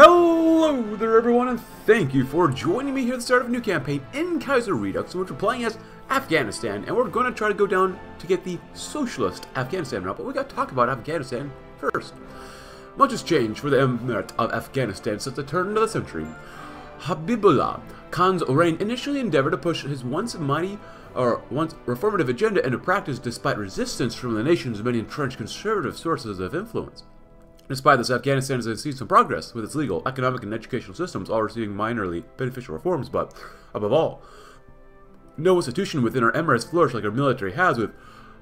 Hello there everyone and thank you for joining me here at the start of a new campaign in Kaiser Redux in which we're playing as Afghanistan and we're going to try to go down to get the socialist Afghanistan route but we got to talk about Afghanistan first. Much has changed for the Emirate of Afghanistan since the turn of the century. Habibullah Khan's reign initially endeavored to push his once mighty or once reformative agenda into practice despite resistance from the nation's many entrenched conservative sources of influence. Despite this, Afghanistan has seen some progress with its legal, economic, and educational systems, all receiving minorly beneficial reforms, but, above all, no institution within our emirates flourished like our military has, with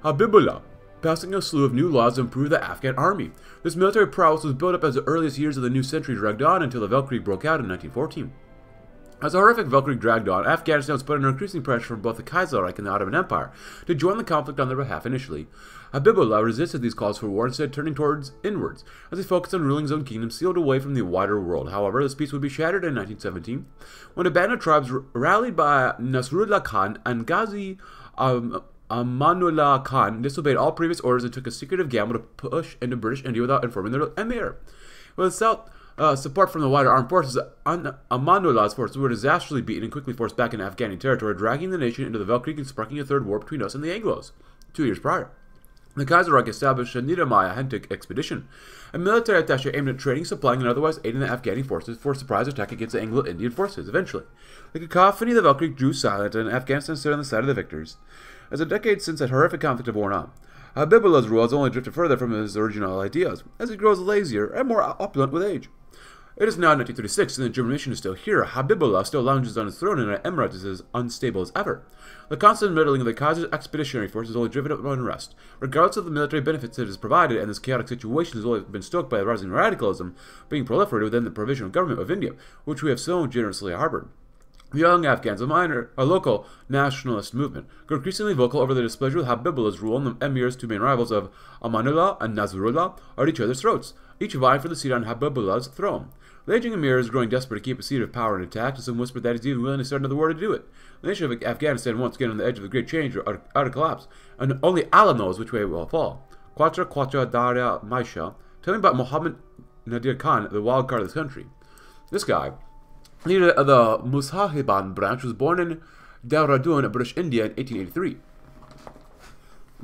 Habibullah passing a slew of new laws to improve the Afghan army. This military prowess was built up as the earliest years of the new century dragged on until the Weltkrieg broke out in 1914. As the horrific Weltkrieg dragged on, Afghanistan was put under increasing pressure from both the Kaiserreich and the Ottoman Empire to join the conflict on their behalf initially. Habibullah resisted these calls for war, instead turning towards inwards, as he focused on ruling his own kingdom sealed away from the wider world. However, this peace would be shattered in 1917, when a band of tribes rallied by Nasrullah Khan and Ghazi um, Amanullah Khan disobeyed all previous orders and took a secretive gamble to push into British India without informing their emir. With South uh, support from the wider armed forces, Amanullah's forces were disastrously beaten and quickly forced back into Afghani territory, dragging the nation into the Weltkrieg and sparking a third war between us and the Anglos, two years prior. The Kaiserreich established a Niedermayer Hentig expedition, a military attaché aimed at training, supplying, and otherwise aiding the Afghani forces for a surprise attack against the Anglo-Indian forces, eventually. The cacophony of the Weltkrieg drew silent, and Afghanistan stood on the side of the victors. As a decade since that horrific conflict had worn on, Habibullah's rule has only drifted further from his original ideas, as he grows lazier and more opulent with age. It is now 1936 and the German mission is still here. Habibullah still lounges on his throne and our emirate is as unstable as ever. The constant meddling of the Kaiser's expeditionary force has only driven up unrest. Regardless of the military benefits it has provided, and this chaotic situation has only been stoked by the rising radicalism being proliferated within the provisional government of India, which we have so generously harbored. The young Afghans, a minor, a local nationalist movement, grew increasingly vocal over their displeasure with Habibullah's rule, and the emir's two main rivals of Amanullah and Nasrullah are at each other's throats, each vying for the seat on Habibullah's throne. The aging emir is growing desperate to keep a seat of power intact, and some whisper that he's even willing to start another war to do it. The nation of Afghanistan once again on the edge of a great change or utter collapse, and only Allah knows which way it will fall. Quatra Quatra Daria Maisha, tell me about Muhammad Nadir Khan, the wild card of this country. This guy, leader of the Musahiban branch, was born in Dehradun, British India in 1883.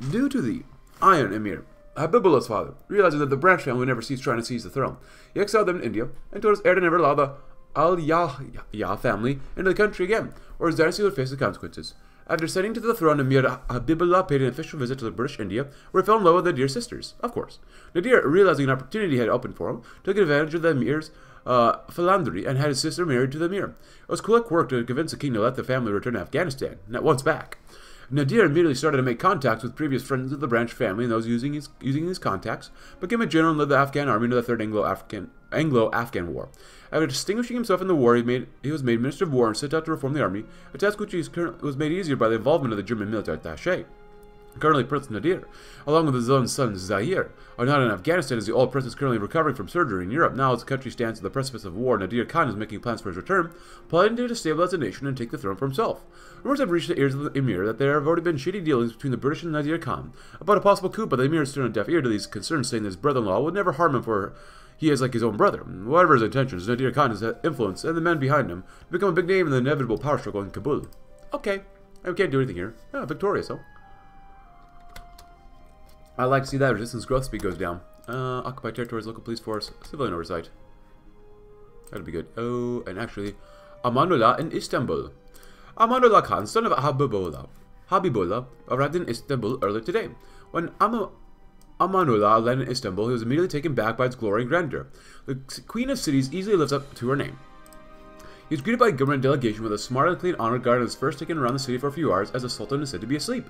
Due to the Iron Emir, Habibullah's father, realizing that the branch family never cease trying to seize the throne, he exiled them in India and told his heir to never allow the Al Yahya family into the country again, or his dynasty would face the consequences. After ascending to the throne, Emir Habibullah paid an official visit to the British India, where he fell in love with the Nadir sisters, of course. Nadir, realizing an opportunity had opened for him, took advantage of the Emir's uh, philandry and had his sister married to the Emir. It was quick work to convince the king to let the family return to Afghanistan, and at once back. Nadir immediately started to make contacts with previous friends of the branch family and those using his, using his contacts, became a general and led the Afghan army into the Third Anglo-Afghan Anglo-Afghan War. After distinguishing himself in the war, he, made, he was made Minister of War and set out to reform the army, a task which was made easier by the involvement of the German military attaché. Currently, Prince Nadir, along with his own son Zahir, are not in Afghanistan as the old prince is currently recovering from surgery in Europe. Now, as the country stands at the precipice of war, Nadir Khan is making plans for his return, planning to destabilize the nation and take the throne for himself. Rumors have reached the ears of the emir that there have already been shady dealings between the British and Nadir Khan about a possible coup, but the emir has turned a deaf ear to these concerns, saying that his brother-in-law would never harm him for he is like his own brother. Whatever his intentions, Nadir Khan has influence, and the men behind him, become a big name in the inevitable power struggle in Kabul. Okay, I can't do anything here. Yeah, victorious, huh? I like to see that resistance growth speed goes down. Uh, occupied territories, local police force, civilian oversight. That'd be good. Oh, and actually, Amanullah in Istanbul. Amanullah Khan, son of Habibullah. Habibullah arrived in Istanbul earlier today. When Am Amanullah landed in Istanbul, he was immediately taken back by its glory and grandeur. The Queen of Cities easily lives up to her name. He was greeted by a government delegation with a smart and clean honor guard and was first taken around the city for a few hours as the Sultan is said to be asleep.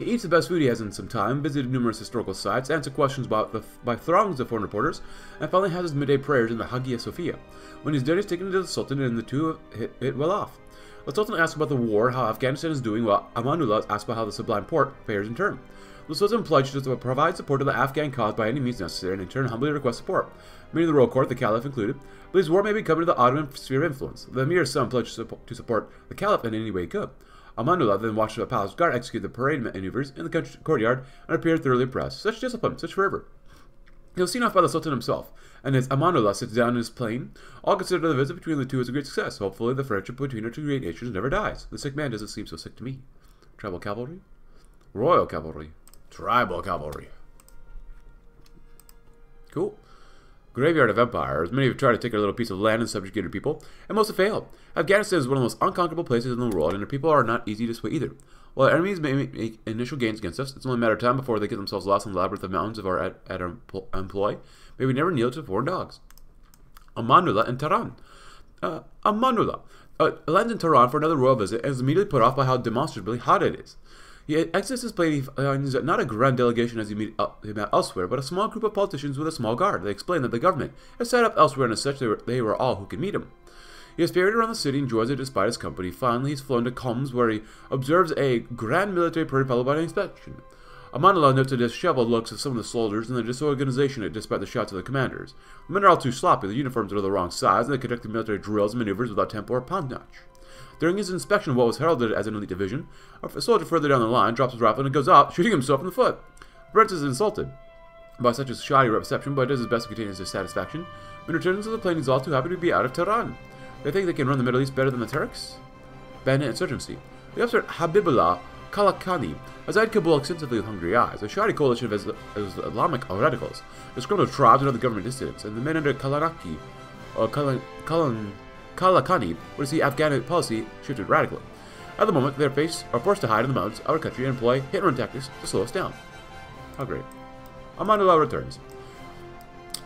He eats the best food he has in some time, visited numerous historical sites, answered questions about the, by throngs of foreign reporters, and finally has his midday prayers in the Hagia Sophia. When his dinner is taken to the Sultan, and the two hit, hit well off. The Sultan asks about the war, how Afghanistan is doing, while Amanullah asks about how the Sublime Porte fares in turn. The Sultan pledges to provide support to the Afghan cause by any means necessary, and in turn humbly requests support. Many of the royal court, the Caliph included, believes war may be coming to the Ottoman sphere of influence. The Emir's son pledged to support the Caliph in any way he could. Amanullah then watched the palace guard execute the parade maneuvers in the courtyard and appeared thoroughly impressed. Such discipline, such fervor. He was seen off by the Sultan himself, and as Amanullah sits down in his plane, all consider the visit between the two as a great success. Hopefully, the friendship between our two great nations never dies. The sick man doesn't seem so sick to me. Tribal cavalry? Royal cavalry. Tribal cavalry. Cool. Graveyard of Empires. Many have tried to take a little piece of land and subjugate people, and most have failed. Afghanistan is one of the most unconquerable places in the world, and their people are not easy to sway either. While our enemies may make initial gains against us, it's only a matter of time before they get themselves lost in the labyrinth of mountains of our at, at our employ. May we never kneel to foreign dogs. Amanullah and Tehran. Uh, Amanullah uh, lands in Tehran for another royal visit and is immediately put off by how demonstrably hot it is. He exits his plane. He finds uh, not a grand delegation as he met, him he met elsewhere, but a small group of politicians with a small guard. They explain that the government has set up elsewhere, and as such, they were, they were all who could meet him. He is ferried around the city and enjoys it despite his company. Finally, he's flown to Combs, where he observes a grand military parade followed by an inspection. Amanullah notes the disheveled looks of some of the soldiers and the disorganization despite the shots of the commanders. The men are all too sloppy, the uniforms are the wrong size, and they conduct the military drills and maneuvers without tempo or punch. During his inspection of what was heralded as an elite division, a soldier further down the line drops his rifle and goes out, shooting himself in the foot. Brent is insulted by such a shoddy reception, but does his best to contain his dissatisfaction. When returns to the plane, he's all too happy to be out of Tehran. They think they can run the Middle East better than the Turks? Bandit insurgency. The officer Habibullah Kalakani has eyed Kabul extensively with hungry eyes. A shoddy coalition of Islamic radicals, disgruntled tribes and other government dissidents, and the men under Kalanaki, or Kalan, Kalan, Kalakani would see Afghan policy shifted radically. At the moment, their face are forced to hide in the mountains of our country and employ hit-and-run tactics to slow us down. How great. Amanullah returns.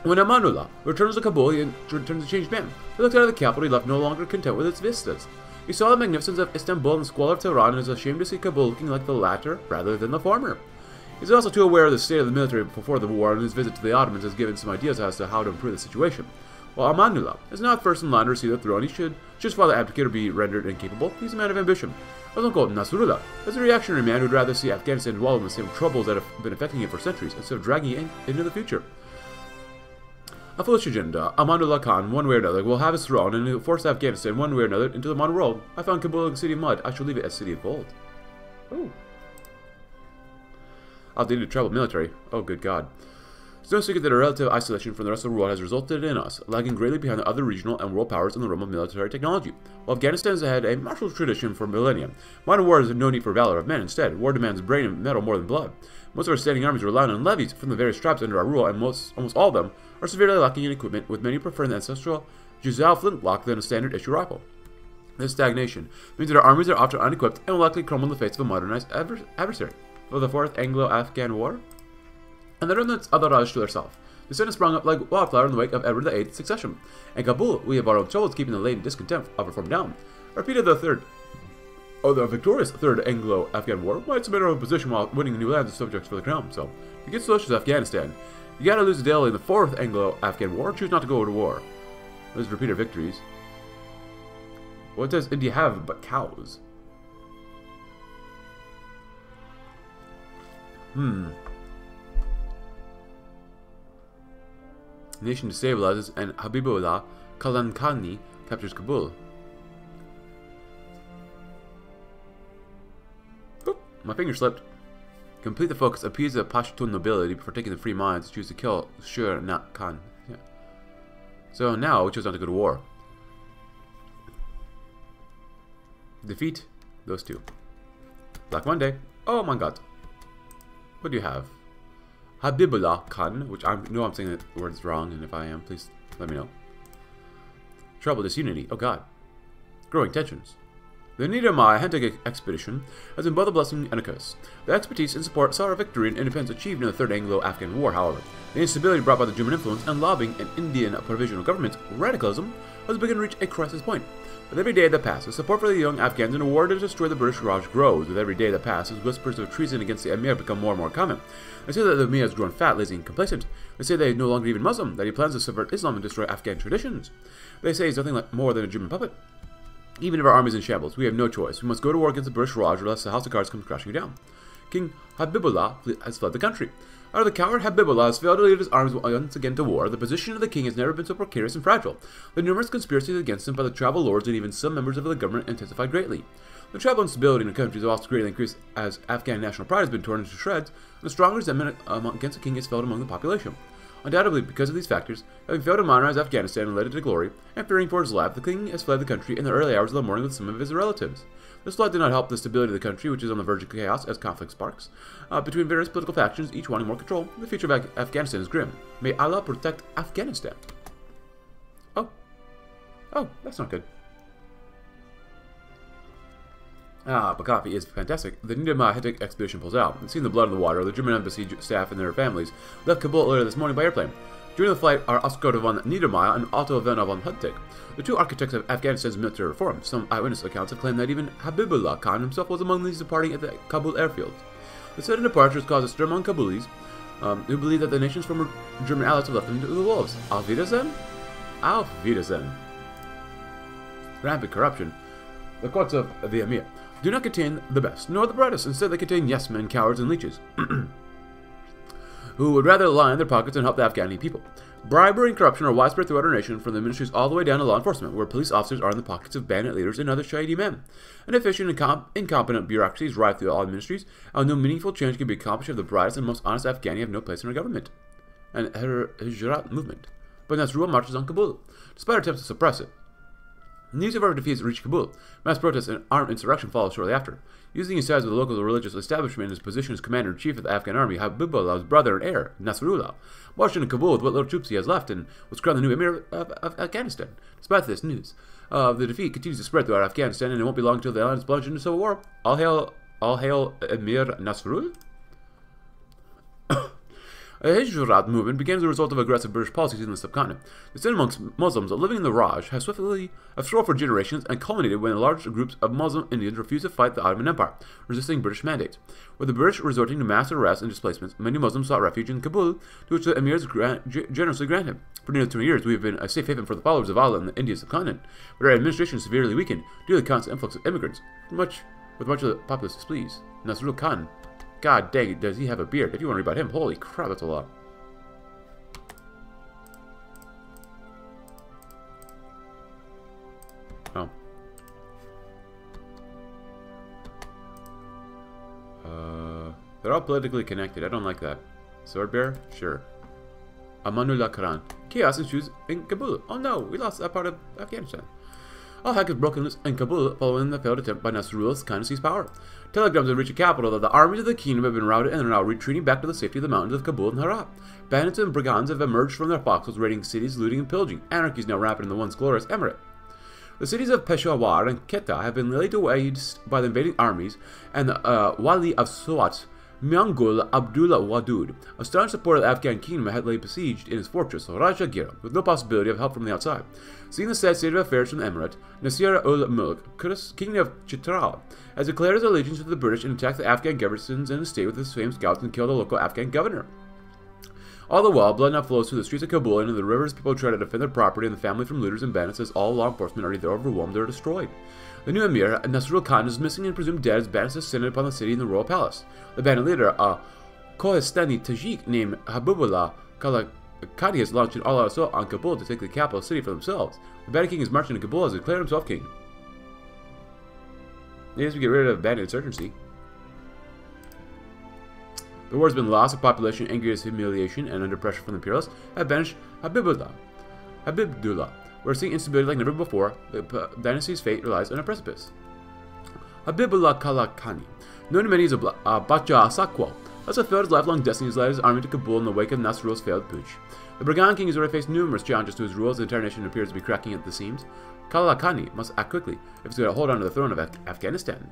When Amanullah returns to Kabul, he returns a changed man. He looked out of the capital, he left no longer content with its vistas. He saw the magnificence of Istanbul and the squalor of Tehran and is ashamed to see Kabul looking like the latter rather than the former. He's also too aware of the state of the military before the war, and his visit to the Ottomans has given some ideas as to how to improve the situation. While Amanullah is not first in line to receive the throne, he should just father abdicate or be rendered incapable. He's a man of ambition. His uncle Nasrullah is a reactionary man who would rather see Afghanistan dwell in the same troubles that have been affecting him for centuries instead of dragging it into the future. A foolish agenda. Amanullah Khan, one way or another, will have his throne and will force Afghanistan one way or another into the modern world. I found Kabul a city of mud. I shall leave it a city of gold. Ooh. Outdated tribal military. Oh, good God. It's no secret that our relative isolation from the rest of the world has resulted in us lagging greatly behind the other regional and world powers in the realm of military technology. While Afghanistan has had a martial tradition for millennia, modern war has no need for valor of men. Instead, war demands brain and metal more than blood. Most of our standing armies rely on levies from the various tribes under our rule, and most, almost all of them are severely lacking in equipment, with many preferring the ancestral jezail flintlock than a standard issue rifle. This stagnation means that our armies are often unequipped and will likely crumble in the face of a modernized adversary. For the Fourth Anglo-Afghan War, and the remnants of the Raj to herself. The sin sprung up like wildfire in the wake of Edward VIII's succession. In Kabul, we have our own troubles keeping the latent discontent of reform down. Repeated the third Oh, the victorious Third Anglo-Afghan War might submit our own position while winning new lands and subjects for the crown. So, to get socialist Afghanistan, you gotta lose Delhi in the Fourth Anglo-Afghan War, choose not to go to war. Those repeated victories. What does India have but cows? Hmm. The nation destabilizes and Habibullah Kalankani captures Kabul. Oop, my finger slipped. Complete the focus, appease the Pashtun nobility before taking the free minds choose to kill Shur Nat Khan. Yeah. So now we chose not to go to war. Defeat those two. Black Monday. Oh my god. What do you have? Habibullah Khan, which I know I'm saying the words wrong, and if I am, please let me know. Trouble, disunity. Oh god. Growing tensions. The Niedermai Hentig expedition has been both a blessing and a curse. The expertise and support saw a victory and independence achieved in the Third Anglo-Afghan War, however. The instability brought by the German influence and lobbying and Indian provisional government, radicalism, has begun to reach a crisis point. With every day that passes, support for the young Afghans in a war to destroy the British Raj grows. With every day that passes, whispers of treason against the Emir become more and more common. They say that the Emir has grown fat, lazy, and complacent. They say they are no longer even Muslim, that he plans to subvert Islam and destroy Afghan traditions. They say he's nothing like more than a German puppet. Even if our army is in shambles, we have no choice. We must go to war against the British Raj or else the House of Cards comes crashing down. King Habibullah has fled the country. Out of the coward Habibullah has failed to lead his armies once again to war. The position of the king has never been so precarious and fragile. The numerous conspiracies against him by the tribal lords and even some members of the government intensified greatly. The tribal instability in the country has also greatly increased as Afghan national pride has been torn into shreds, and the strong resentment uh, against the king has felt among the population. Undoubtedly, because of these factors, having failed to modernize Afghanistan and led it to glory, and fearing for his life, the king has fled the country in the early hours of the morning with some of his relatives. This flight did not help the stability of the country, which is on the verge of chaos as conflict sparks. Uh, between various political factions, each wanting more control, the future of Af Afghanistan is grim. May Allah protect Afghanistan. Oh. Oh, that's not good. Ah, Bakafi is fantastic. The Nidama Hittite expedition pulls out. And seeing the blood in the water, the German embassy staff and their families left Kabul earlier this morning by airplane. During the flight are Oskar von Niedermayer and Otto Werner von Huttig, the two architects of Afghanistan's military reform. Some eyewitness accounts have claimed that even Habibullah Khan himself was among these departing at the Kabul airfield. The sudden departures caused a stir among Kabulis, um, who believe that the nation's former German allies have left them to the wolves. Auf Wiedersehen? Auf Wiedersehen. Rampant corruption. The courts of the Emir do not contain the best, nor the brightest. Instead, they contain yes men, cowards, and leeches. who would rather line their pockets and help the Afghani people. Bribery and corruption are widespread throughout our nation, from the ministries all the way down to law enforcement, where police officers are in the pockets of bandit leaders and other shady men. Inefficient and incom incompetent bureaucracies rife through all ministries, and no meaningful change can be accomplished if the brightest and most honest Afghani have no place in our government and Hijrat movement. But Nasrullah marches on Kabul, despite attempts to suppress it. News of our defeats reached Kabul. Mass protests and armed insurrection followed shortly after. Using his ties with the local religious establishment and his position as commander-in-chief of the Afghan army, Habibullah's brother and heir, Nasrullah, marched into Kabul with what little troops he has left and was crowned the new emir of, of Afghanistan. Despite this news, uh, the defeat continues to spread throughout Afghanistan, and it won't be long until the island is plunged into civil war. All hail, all hail Emir Nasrullah. A Hijrat movement as a result of aggressive British policies in the subcontinent. The sin amongst Muslims living in the Raj has swiftly struggled for generations and culminated when large groups of Muslim Indians refused to fight the Ottoman Empire, resisting British mandates. With the British resorting to mass arrests and displacements, many Muslims sought refuge in Kabul, to which the emirs grant, generously granted. For nearly 20 years, we have been a safe haven for the followers of Allah in the Indian subcontinent, but our administration is severely weakened due to the constant influx of immigrants, much with much of the populace displeased. Nasrul Khan God dang, does he have a beard? If you want to read about him, holy crap, that's a lot. Oh. Uh, they're all politically connected. I don't like that. Sword bear? Sure. Amanullah Khan. Chaos ensues in Kabul. Oh no, we lost that part of Afghanistan. All heck is broken loose in Kabul following the failed attempt by Nasrullah's Khan to seize power. Telegrams have reached the capital that the armies of the kingdom have been routed and are now retreating back to the safety of the mountains of Kabul and Herat. Bandits and brigands have emerged from their foxholes raiding cities, looting and pillaging. Anarchy is now rampant in the once glorious emirate. The cities of Peshawar and Quetta have been laid to waste by the invading armies, and the uh, Wali of Swat Miangul Abdullah Wadud, a staunch supporter of the Afghan kingdom, had laid besieged in his fortress, Raja Gira, with no possibility of help from the outside. Seeing the sad state of affairs from the emirate, Nasir ul Mulk, king of Chitral, has declared his allegiance to the British and attacked the Afghan garrisons in the state with his famed scouts and killed a local Afghan governor. All the while, blood now flows through the streets of Kabul and into the rivers people try to defend their property and the family from looters and bandits as all law enforcement are either overwhelmed or destroyed. The new emir, Nasrul Khan, is missing and presumed dead as bandits descended upon the city in the royal palace. The bandit leader, a Kohistani Tajik named Habibullah Kalakani, has launched an all-out assault on Kabul to take the capital city for themselves. The bandit king is marching to Kabul as declared himself king. He has to get rid of bandit insurgency. The war has been loss of population, anger, humiliation, and under pressure from the imperialists have banished Habibullah. Habibullah. We're seeing instability like never before. The dynasty's fate relies on a precipice. Habibullah Kalakani, known to many as a uh, Bacha Sakwa, has fulfilled his lifelong destiny as led his army to Kabul in the wake of Nasrullah's failed putsch. The Brigand King has already faced numerous challenges to his rule as the entire nation appears to be cracking at the seams. Kalakani must act quickly if he's going to hold on to the throne of Af Afghanistan.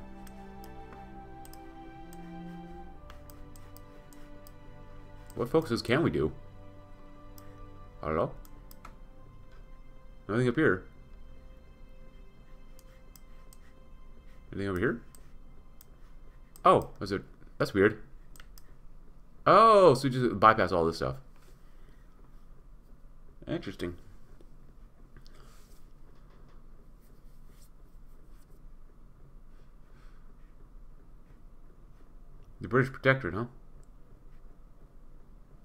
What focuses can we do? I don't know. Nothing up here. Anything over here? Oh, is it? That's weird. Oh, so we just bypass all this stuff. Interesting. The British Protectorate, huh?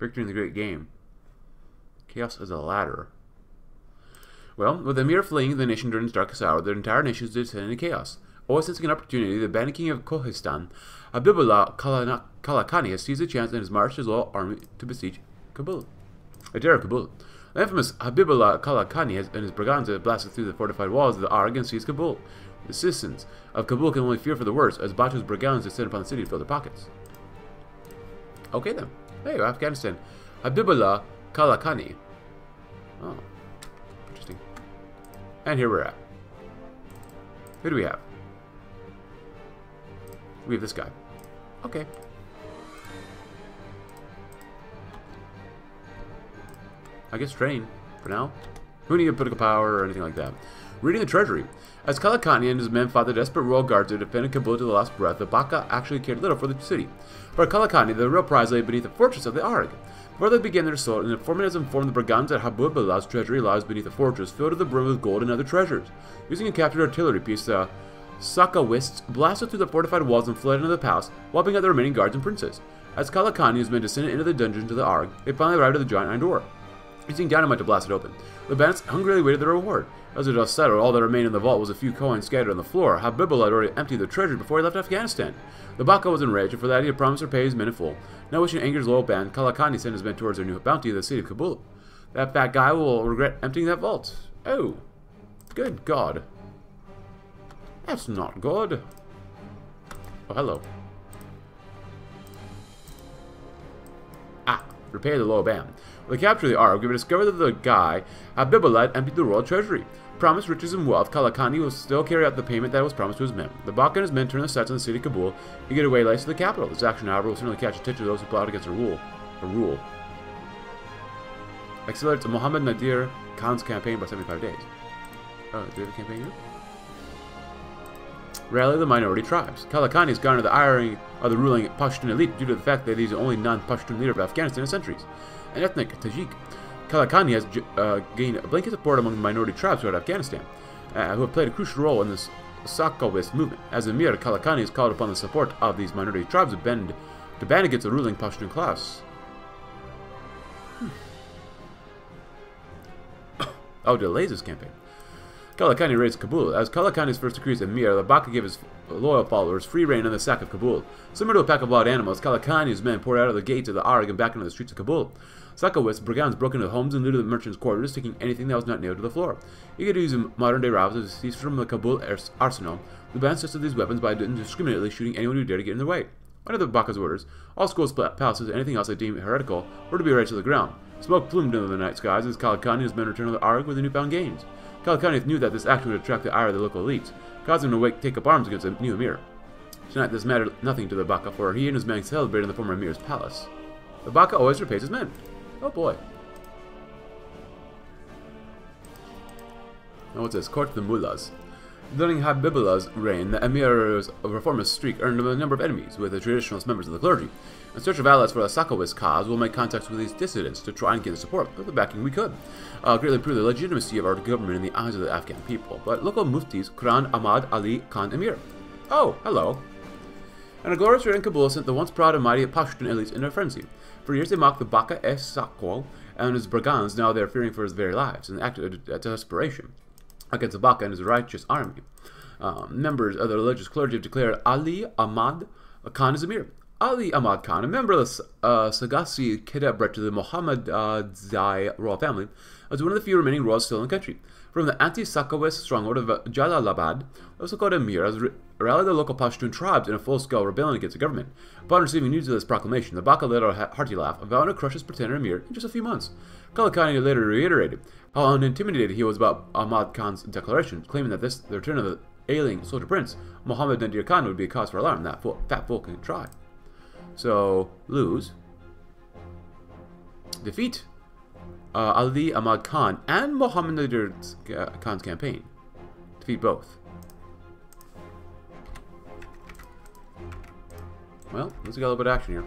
Victory in the Great Game. Chaos is a ladder. Well, with Emir fleeing the nation during its darkest hour, the entire nation is descending into chaos. Always sensing an opportunity, the bandit king of Kohistan, Abdullah has seized the chance and has marched his loyal army to besiege Kabul. Adair Kabul. The infamous Habibullah Kalakani and his brigands have blasted through the fortified walls of the Arg and seized Kabul. The citizens of Kabul can only fear for the worst as Batu's brigands descend upon the city to fill their pockets. Okay then. Hey, Afghanistan. Habibullah Kalakani. Oh. And here we're at. Who do we have? We have this guy. Okay. I guess train, for now. Who need political power or anything like that. Reading the treasury. As Kalakani and his men fought the desperate royal guards to defend Kabul to the last breath, the Baka actually cared little for the city. For Kalakani, the real prize lay beneath the fortress of the Arg. They began their assault, an informant has informed the brigands that Habibullah's treasury lies beneath a fortress filled to the brim with gold and other treasures. Using a captured artillery piece, the Sakawists blasted through the fortified walls and fled into the palace, wiping out the remaining guards and princes. As Kalakani and his men descended into the dungeon to the Arg, they finally arrived at the giant iron door. Using dynamite to blast it open, the bandits hungrily waited their reward. As it dust settled, all that remained in the vault was a few coins scattered on the floor. Habibullah had already emptied the treasure before he left Afghanistan. The Baka was enraged, and for that he had promised to pay his men in full. Now wishing to anger his loyal band, Kalakani sent his men towards their new bounty, the city of Kabul. That fat guy will regret emptying that vault. Oh, good God. That's not good. Oh, hello. Ah, repair the loyal band. With the capture the Arab, we discovered that the guy, Habibullah, emptied the royal treasury. Promised riches and wealth, Kalakani will still carry out the payment that was promised to his men. The Baka and his men turn the sights on the city of Kabul and get away lights to the capital. This action, however, will certainly catch attention of those who plot against a rule. A rule. Accelerates Muhammad Nadir Khan's campaign by 75 days. Oh, do we have a campaign here? Rally the minority tribes. Kalakani has garnered the ire of the ruling Pashtun elite due to the fact that he's the only non-Pashtun leader of Afghanistan in centuries. Ethnic Tajik, Kalakani has uh, gained blanket support among minority tribes throughout Afghanistan, uh, who have played a crucial role in this Sakawist movement. As Emir, Kalakani has called upon the support of these minority tribes to bend, to band against the ruling Pashtun class. Hmm. oh, delays this campaign. Kalakani raids Kabul. As Kalakani's first decree as Emir, Labaka gave his loyal followers free reign in the sack of Kabul. Similar to a pack of wild animals, Kalakani's men poured out of the gates of the Arg and back into the streets of Kabul. Sakawist brigands broke into homes and looted the merchants' quarters, taking anything that was not nailed to the floor. Eager to use modern-day rifles to seize from the Kabul arsenal, the band tested these weapons by indiscriminately shooting anyone who dared to get in their way. Under the Baka's orders, all schools, palaces, and anything else they deemed heretical were to be razed to the ground. Smoke plumed into the night skies as Kalakani and his men returned to the Arg with the newfound gains. Kalakani knew that this action would attract the ire of the local elites, causing them to take up arms against the new emir. Tonight this mattered nothing to the Baka, for he and his men celebrated in the former emir's palace. The Baka always repays his men. Oh boy. Now what's this? Court of the Mullahs. During Habibullah's reign, the emir's reformist streak earned him a number of enemies with the traditionalist members of the clergy. In search of allies for the Sakawist cause, we'll make contacts with these dissidents to try and gain the support with the backing we could. Uh, greatly improve the legitimacy of our government in the eyes of the Afghan people. But local muftis, Quran Ahmad Ali Khan Emir. Oh, hello. And a glorious raid in Kabul sent the once proud and mighty Pashtun elites into a frenzy. For years they mocked the Baka es Sakwa and his brigands, now they are fearing for his very lives, and acted at desperation against the Baka and his righteous army. Um, members of the religious clergy have declared Ali Ahmad Khan as Emir. Ali Ahmad Khan, a member of the uh, Sagasi branch of the Muhammad uh, Zai royal family, is one of the few remaining royals still in the country. From the anti-Sakawist stronghold of Jalalabad, also called Emir has rallied the local Pashtun tribes in a full-scale rebellion against the government. Upon receiving news of this proclamation, the a hearty laugh, vowing to crush his pretender Emir in just a few months. Kalakani later reiterated how unintimidated he was about Ahmad Khan's declaration, claiming that this, the return of the ailing soldier prince, Muhammad Nadir Khan, would be a cause for alarm that fat folk can try. So, lose. Defeat uh, Ali Ahmad Khan and Muhammad Nadir Khan's campaign. Defeat both. Well, let's get a little bit of action here.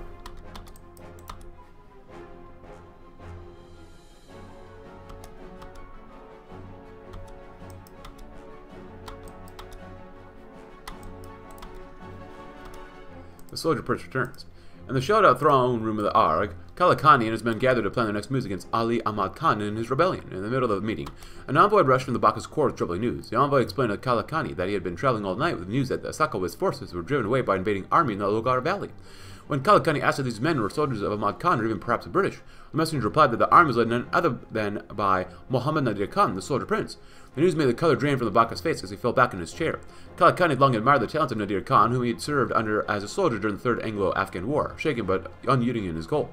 The soldier prince returns. In the shelled-out throne room of the Arg, Kalakani and his men gathered to plan their next moves against Ali Ahmad Khan and his rebellion. In the middle of the meeting, an envoy rushed from the Baka's court with troubling news. The envoy explained to Kalakani that he had been traveling all night with news that the Sakawist forces were driven away by an invading army in the Logar Valley. When Kalakani asked if these men were soldiers of Ahmad Khan or even perhaps the British, the messenger replied that the army was led none other than by Muhammad Nadir Khan, the soldier prince. The news made the color drain from the Baka's face as he fell back in his chair. Kalakani had long admired the talents of Nadir Khan, whom he had served under as a soldier during the Third Anglo-Afghan War, shaken but unyielding in his goal.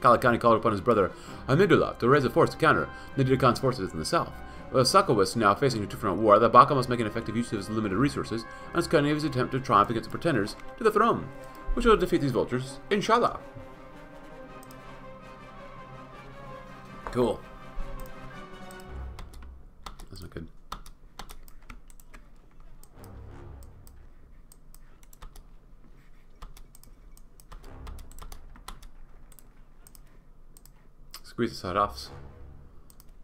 Kalakani called upon his brother Hamidullah to raise a force to counter Nadir Khan's forces in the south. With Sakowis now facing a two-front war, the Baka must make an effective use of his limited resources, and his attempt to triumph against the pretenders to the throne, which will defeat these vultures, inshallah. Cool. Squeeze the side offs.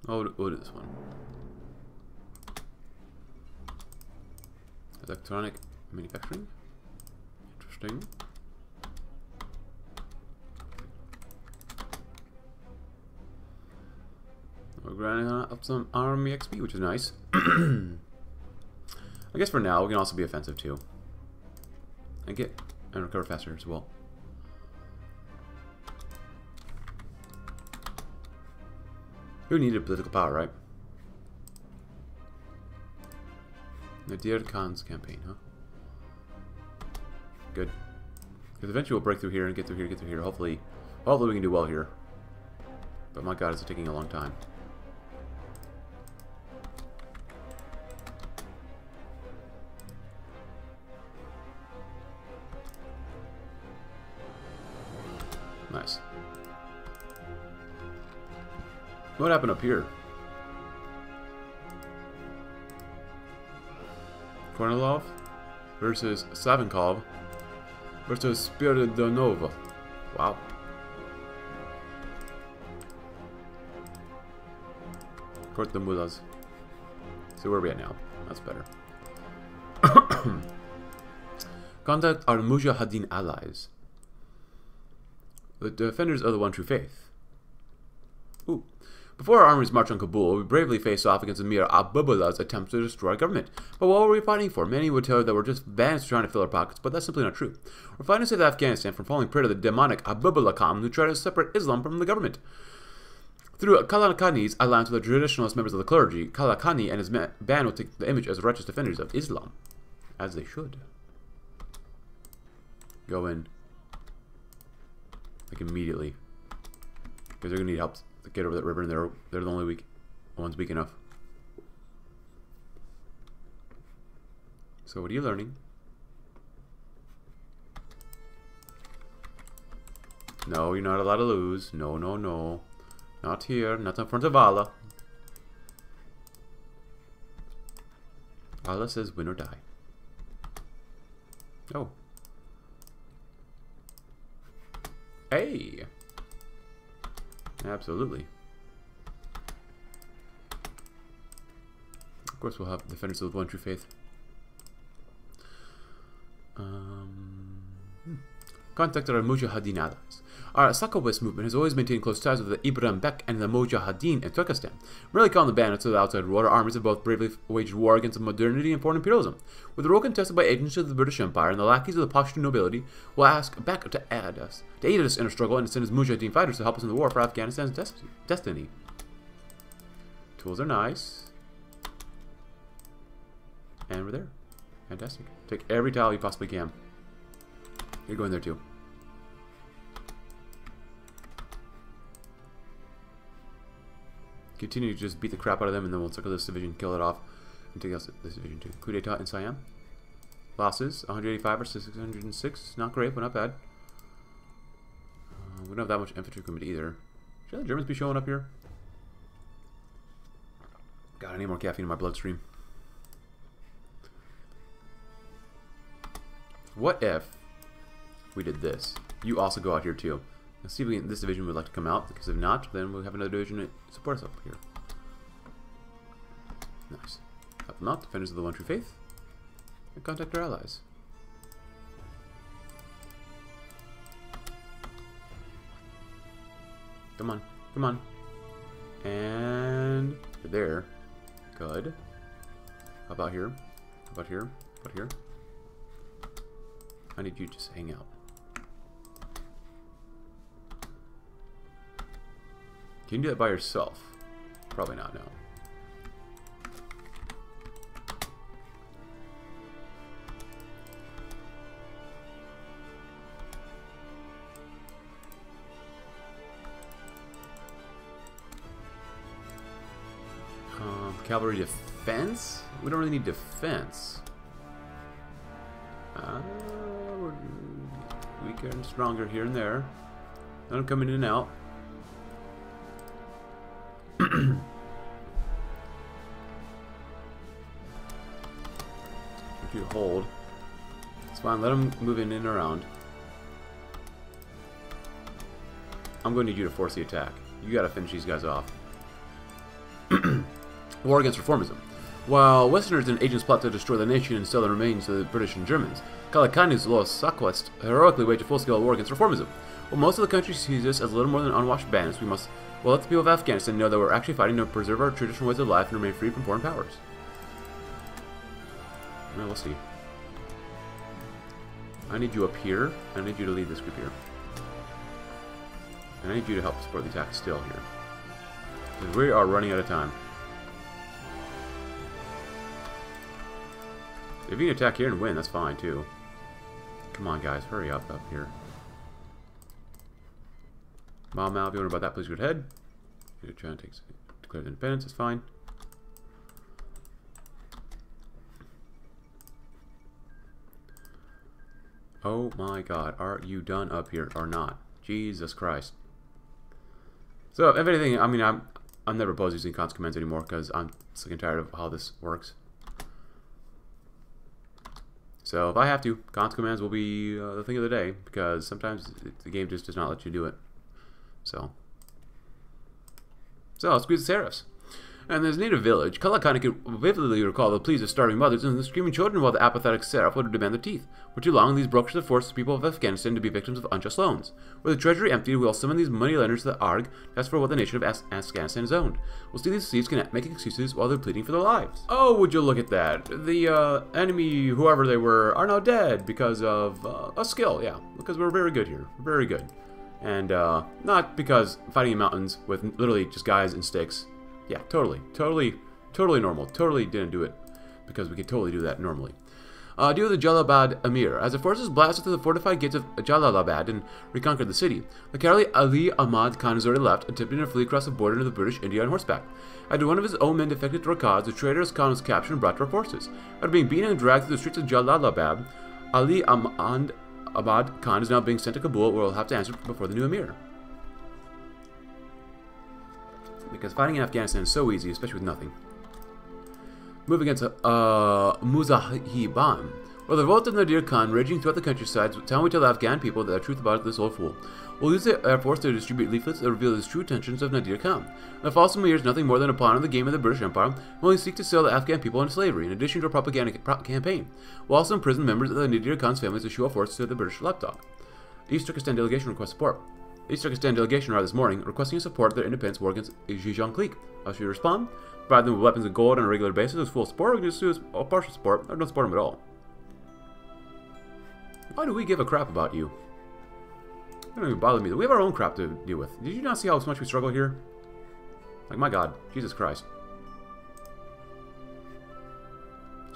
Oh, do oh, this one. Electronic manufacturing. Interesting. We're grinding up some army XP, which is nice. I guess for now, we can also be offensive too. And get and recover faster as well. Who needed political power, right? Nadir Khan's campaign, huh? Good. Because eventually we'll break through here and get through here, get through here. Hopefully, hopefully we can do well here. But my god, it's taking a long time. What happened up here? Kornilov versus Savinkov versus Spiridonova. Wow. Court the Mullahs. See where are we at now? That's better. Contact our Mujahideen allies. The defenders of the One True Faith. Before our armies marched on Kabul, we bravely faced off against Emir Abubullah's attempts to destroy our government. But what were we fighting for? Many would tell you that we're just bandits trying to fill our pockets, but that's simply not true. We're fighting to save Afghanistan from falling prey to the demonic Abubullah Khan who tried to separate Islam from the government. Through Kalakani's alliance with the traditionalist members of the clergy, Kalakani and his band will take the image as righteous defenders of Islam. As they should. Go in. Like immediately. Because they're going to need help get over that river, and they're they're the only weak ones weak enough. So what are you learning? No, you're not allowed to lose. No, no, no. Not here. Not in front of Allah. Allah says win or die. Oh. Hey! Absolutely. Of course, we'll have Defenders of One True Faith. Um, hmm. Contacted our Mujahideen allies. Our Sakowist movement has always maintained close ties with the Ibrahim Bek and the Mujahideen in Turkestan. Merely calling the bandits of the outside world, our armies have both bravely waged war against modernity and foreign imperialism. With the role contested by agents of the British Empire and the lackeys of the Pashto nobility, we'll ask Bek to aid us, to aid us in our struggle and to send his Mujahideen fighters to help us in the war for Afghanistan's destiny. Tools are nice. And we're there. Fantastic. Take every tile you possibly can. You're going there too. Continue to just beat the crap out of them, and then we'll circle this division, kill it off, and take out this division too. Coup d'etat in Siam. Losses, 185 versus 606. Not great, but not bad. Uh, we don't have that much infantry equipment either. Should the Germans be showing up here? God, I need more caffeine in my bloodstream. What if we did this? You also go out here too. Let's see if can, this division would like to come out, because if not, then we'll have another division to support us up here. Nice. Help not, defenders of the One True Faith. And contact our allies. Come on, come on. And there. Good. How about here? How about here? How about here? I need you to just hang out. Can you do that by yourself? Probably not, no. Um, cavalry defense? We don't really need defense. Uh, we're weaker and stronger here and there. Let them come in and out. you hold, it's fine. Let them move in and around. I'm going to need you to force the attack. You got to finish these guys off. War against reformism. While Westerners and agents plot to destroy the nation and steal the remains of the British and Germans, Kalakani's Los Saquest heroically waged a full-scale war against reformism. While most of the country sees us as little more than unwashed bandits, we must well let the people of Afghanistan know that we're actually fighting to preserve our traditional ways of life and remain free from foreign powers. Well, we'll see. I need you up here. I need you to lead this group here. And I need you to help support the attack still here. Because we are running out of time. If you can attack here and win, that's fine too. Come on, guys, hurry up up here. Mom, Mal, if you wonder about that, please go ahead. You're trying to declare independence, it's fine. Oh my god, are you done up here or not? Jesus Christ. So, if anything, I mean, I'm I'm never opposed to using cons commands anymore because I'm sick and tired of how this works. So if I have to, cons commands will be uh, the thing of the day because sometimes the game just does not let you do it. So, so let's squeeze the sarrafs. And his native village, Kalakani could vividly recall the pleas of starving mothers and the screaming children while the apathetic seraph would demand their teeth. For too long, these brokers have forced the people of Afghanistan to be victims of unjust loans. With the treasury empty, we'll summon these moneylenders to the ARG ask for what the nation of As Afghanistan is owned. We'll see these thieves can make excuses while they're pleading for their lives. Oh, would you look at that. The uh, enemy, whoever they were, are now dead because of uh, a skill, yeah. Because we're very good here. Very good. And uh, not because fighting in mountains with literally just guys and sticks. Yeah, totally. Totally, totally normal. Totally didn't do it because we could totally do that normally. Uh, due to the Jalalabad Emir, as the forces blasted through the fortified gates of Jalalabad and reconquered the city, the cowardly Ali Ahmad Khan has already left, attempting to flee across the border into the British India on horseback. After one of his own men defected to Rakaz, the traitorous Khan was captured and brought to our forces. After being beaten and dragged through the streets of Jalalabad, Ali Ahmad Abad Khan is now being sent to Kabul where he'll have to answer before the new emir. Because fighting in Afghanistan is so easy, especially with nothing. Moving into uh, Musahiban, where the revolt of Nadir Khan raging throughout the countryside, telling we tell the Afghan people the truth about this old fool. We'll use the Air Force to distribute leaflets that reveal the true intentions of Nadir Khan. The false emir is nothing more than a pawn in the game of the British Empire, and only seek to sell the Afghan people into slavery, in addition to a propaganda campaign. We'll also imprison members of the Nadir Khan's family to show a force to the British lapdog. East Turkestan delegation requests support. The East Turkestan delegation arrived this morning, requesting support their independence war against Xinjiang clique. How should we respond? Provide them with weapons and gold on a regular basis as full support, or just do partial support, or don't support them at all. Why do we give a crap about you? Don't even bother me. We have our own crap to deal with. Did you not see how much we struggle here? Like, my god. Jesus Christ.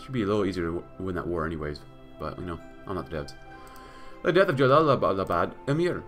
Should be a little easier to win that war anyways. But, you know, I'm not the devs. The death of Jalalabad Emir.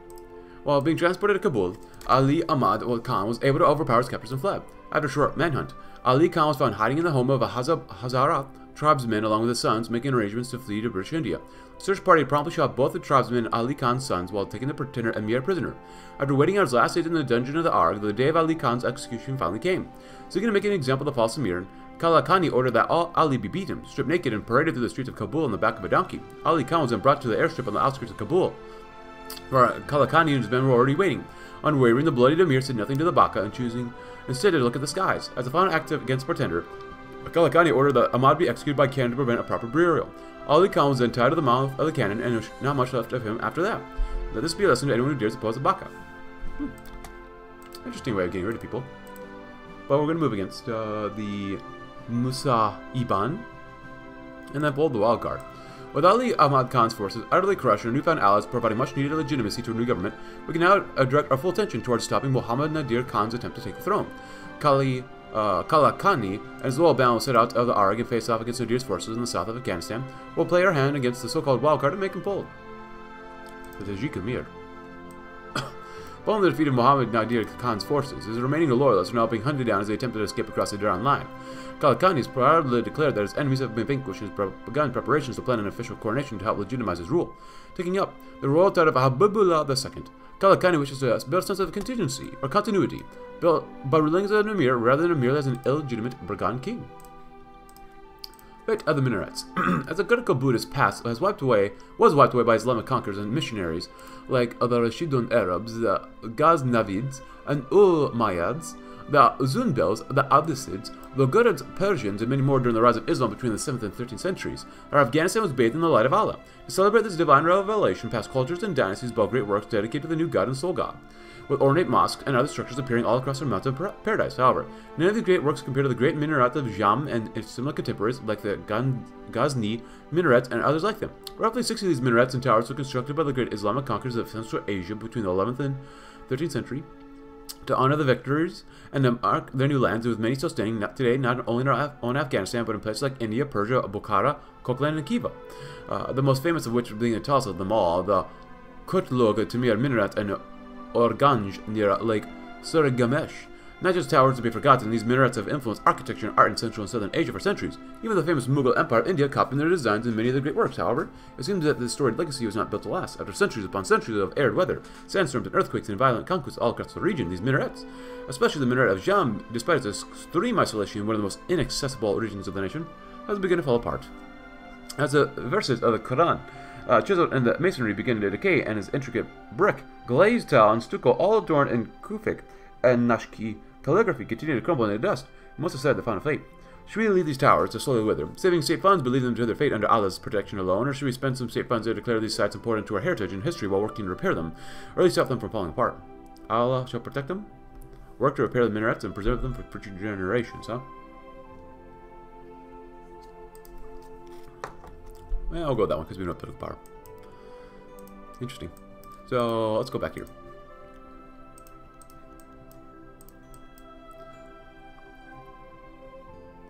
While being transported to Kabul, Ali Ahmad Khan was able to overpower his captors and fled. After a short manhunt, Ali Khan was found hiding in the home of a Hazara tribesmen along with his sons, making arrangements to flee to British India. The search party promptly shot both the tribesmen and Ali Khan's sons while taking the pretender Emir prisoner. After waiting out his last days in the dungeon of the Arg, the day of Ali Khan's execution finally came. Seeking to make an example of the false Emir, Kalakani ordered that all Ali be beaten, stripped naked, and paraded through the streets of Kabul on the back of a donkey. Ali Khan was then brought to the airstrip on the outskirts of Kabul, where Kalakani and his men were already waiting. Unwavering, the bloodied Emir said nothing to the Baka and choosing instead to look at the skies. As a final act against Pretender, Kalakani ordered that Ahmad be executed by cannon to prevent a proper burial. Ali Khan was then tied to the mouth of the cannon, and there was not much left of him after that. Let this be a lesson to anyone who dares oppose the Baka. Hmm. Interesting way of getting rid of people. But we're going to move against uh, the Musa Iban, and then pulled the wild card. With Ali Ahmad Khan's forces utterly crushed and newfound allies providing much needed legitimacy to a new government, we can now direct our full attention towards stopping Muhammad Nadir Khan's attempt to take the throne. Kali uh, Kalakani and band will set out of the Arg and face off against Nadir's forces in the south of Afghanistan. We'll play our hand against the so-called wild card and make him fold. The Tajik Emir. Following the defeat of Muhammad Nadir Khan's forces, his remaining loyalists are now being hunted down as they attempt to escape across the Durand line. Kalakani has proudly declared that his enemies have been vanquished and has begun preparations to plan an official coronation to help legitimize his rule. Taking up the royal title of Habibullah II, Kalakani wishes to build a sense of contingency or continuity, by ruling as an emir rather than merely as an illegitimate brigand king. Fate of the minarets. as the Greco-Buddhist past has wiped away, was wiped away by Islamic conquerors and missionaries like the Rashidun Arabs, the Ghaznavids, and Umayyads, the Zunbels, the Abbasids, the Ghurids, Persians, and many more during the rise of Islam between the 7th and 13th centuries, our Afghanistan was bathed in the light of Allah. To celebrate this divine revelation, past cultures and dynasties built great works dedicated to the new God and sole God with ornate mosques and other structures appearing all across the mountain of paradise. However, none of these great works compare to the great minaret of Jam and its similar contemporaries like the Ghazni minarets and others like them. Roughly 60 of these minarets and towers were constructed by the great Islamic conquerors of Central Asia between the 11th and 13th century to honor the victories and to mark their new lands, with many still standing today, not only in our own Afghanistan, but in places like India, Persia, Bukhara, Kokand, and Khiva. Uh, the most famous of which being the tallest of them all, the Kutlug Tamir Minaret and Organj near Lake Surgamesh. Not just towers to be forgotten, these minarets have influenced architecture and art in Central and Southern Asia for centuries. Even the famous Mughal Empire of India copied their designs in many of their great works. However, it seems that this storied legacy was not built to last. After centuries upon centuries of arid weather, sandstorms and earthquakes and violent conquests all across the region, these minarets, especially the minaret of Jam, despite its extreme isolation in one of the most inaccessible regions of the nation, has begun to fall apart. As the verses of the Quran uh, chiseled in the masonry begin to decay, and his intricate brick, glazed tile, and stucco, all adorned in Kufic and Nashki calligraphy, continue to crumble into dust. Most have said the final fate. Should we leave these towers to slowly wither, saving state funds, but leave them to their fate under Allah's protection alone, or should we spend some state funds to declare these sites important to our heritage and history while working to repair them, or at least stop them from falling apart? Allah shall protect them, work to repair the minarets, and preserve them for future generations, huh? Well, I'll go with that one because we don't have political power. Interesting. So let's go back here.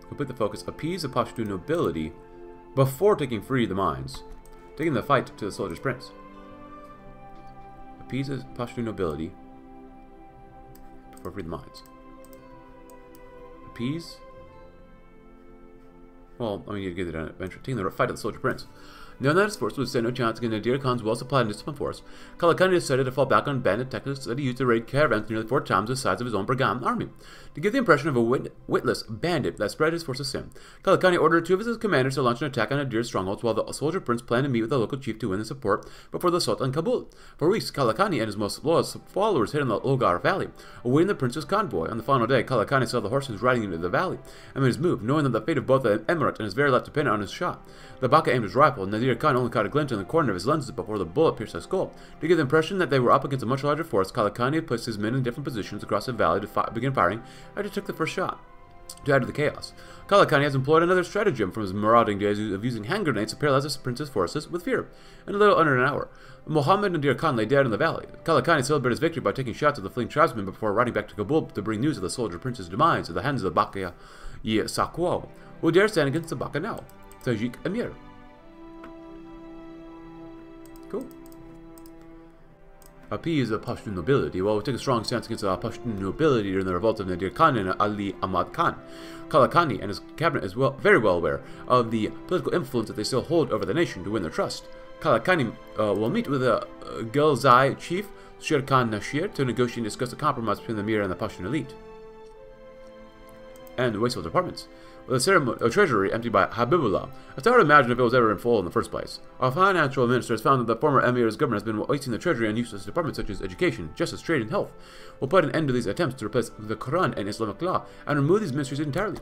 Complete the focus. Appease the Pashtun nobility before taking free the mines. Taking the fight to the soldier's prince. Appease the Pashtun nobility before free the mines. Appease well, I mean, you get it adventure. Taking the fight of the soldier prince. Knowing that his force would stand no chance against Nadir Khan's well-supplied and disciplined force, Kalakani decided to fall back on bandit tactics that he used to raid caravans nearly four times the size of his own brigand army. To give the impression of a wit witless bandit that spread his forces thin, Kalakani ordered two of his commanders to launch an attack on Nadir's strongholds while the soldier prince planned to meet with the local chief to win the support before the assault on Kabul. For weeks, Kalakani and his most loyal followers hid in the Logar Valley, awaiting the prince's convoy. On the final day, Kalakani saw the horses riding into the valley and made his move, knowing that the fate of both the emirate and his very life depended on his shot. The Baka aimed his rifle, and Nadir Khan only caught a glint in the corner of his lenses before the bullet pierced his skull. To give the impression that they were up against a much larger force, Kalakani placed his men in different positions across the valley to fi begin firing after he took the first shot. To add to the chaos, Kalakani has employed another stratagem from his marauding days of using hand grenades to paralyze the prince's forces with fear. In a little under an hour, Muhammad Nadir Khan lay dead in the valley. Kalakani celebrated his victory by taking shots at the fleeing tribesmen before riding back to Kabul to bring news of the soldier prince's demise at the hands of the Baka Ye Sakwo, who dare stand against the Baka now, Tajik Emir. Cool. Appease the Pashtun nobility, while we take a strong stance against the Pashtun nobility during the revolt of Nadir Khan and Ali Ahmad Khan. Kalakani and his cabinet is well, very well aware of the political influence that they still hold over the nation to win their trust. Kalakani uh, will meet with the uh, Gilzai chief, Sher Khan Nashir, to negotiate and discuss a compromise between the Mir and the Pashtun elite. And the wasteful departments with a, ceremony, a treasury emptied by Habibullah. It's hard to imagine if it was ever in full in the first place. Our financial minister has found that the former emir's government has been wasting the treasury on useless departments such as education, justice, trade, and health. We'll put an end to these attempts to replace the Quran and Islamic law and remove these ministries entirely.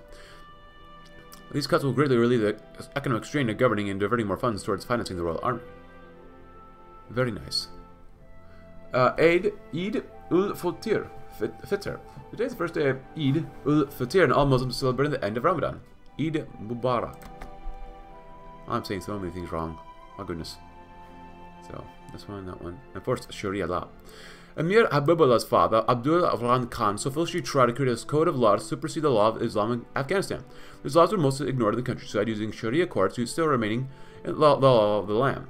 These cuts will greatly relieve the economic strain of governing and diverting more funds towards financing the royal army. Very nice. Uh, Eid, Eid ul-Futir, Fitr. Today is the first day of Eid ul-Fitr and all Muslims celebrating the end of Ramadan. Eid Mubarak. I'm saying so many things wrong. my goodness. So, this one, that one. Enforced Sharia law. Emir Habibullah's father, Abdullah Afghan Khan, so foolishly tried to create a code of law to supersede the law of Islam in Afghanistan. These laws were mostly ignored in the countryside, using Sharia courts, who still remaining in the law of the land.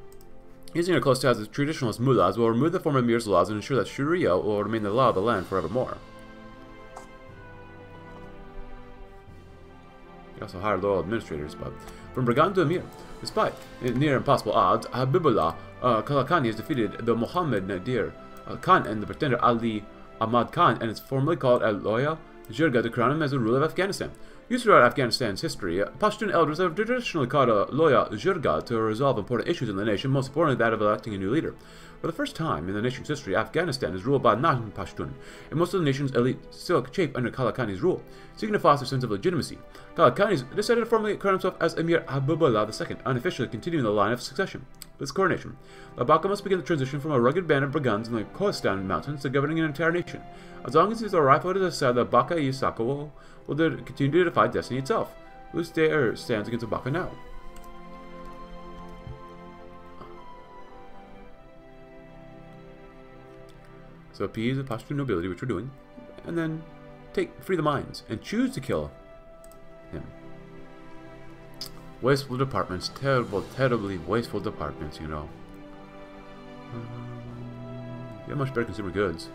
Using a close ties with traditionalist mullahs will remove the former emir's laws and ensure that Sharia will remain the law of the land forevermore. He also hired loyal administrators, but from brigand to emir. Despite near impossible odds, Habibullah uh, Kalakani has defeated the Muhammad Nadir uh, Khan and the pretender Ali Ahmad Khan and is formally called Al-Loya Jirga to crown him as the ruler of Afghanistan. Used throughout Afghanistan's history, Pashtun elders have traditionally called a Loya Jirga to resolve important issues in the nation, most importantly that of electing a new leader. For the first time in the nation's history, Afghanistan is ruled by non-Pashtun, and most of the nation's elite still chafe under Kalakani's rule, seeking to foster a sense of legitimacy. Kalakani decided to formally crown himself as Emir Habibullah II, unofficially continuing the line of succession. With his coronation, Babaka must begin the transition from a rugged band of brigands in the Kohistan Mountains to governing an entire nation. As long as he's a rifle to decide that Baka Yisaka will, will continue to defy destiny itself. Who stands against Baka now? So appease the Pashtun nobility, which we're doing, and then take free the mines and choose to kill him. Wasteful departments, terrible, terribly wasteful departments, you know. Um, yeah, much better consumer goods.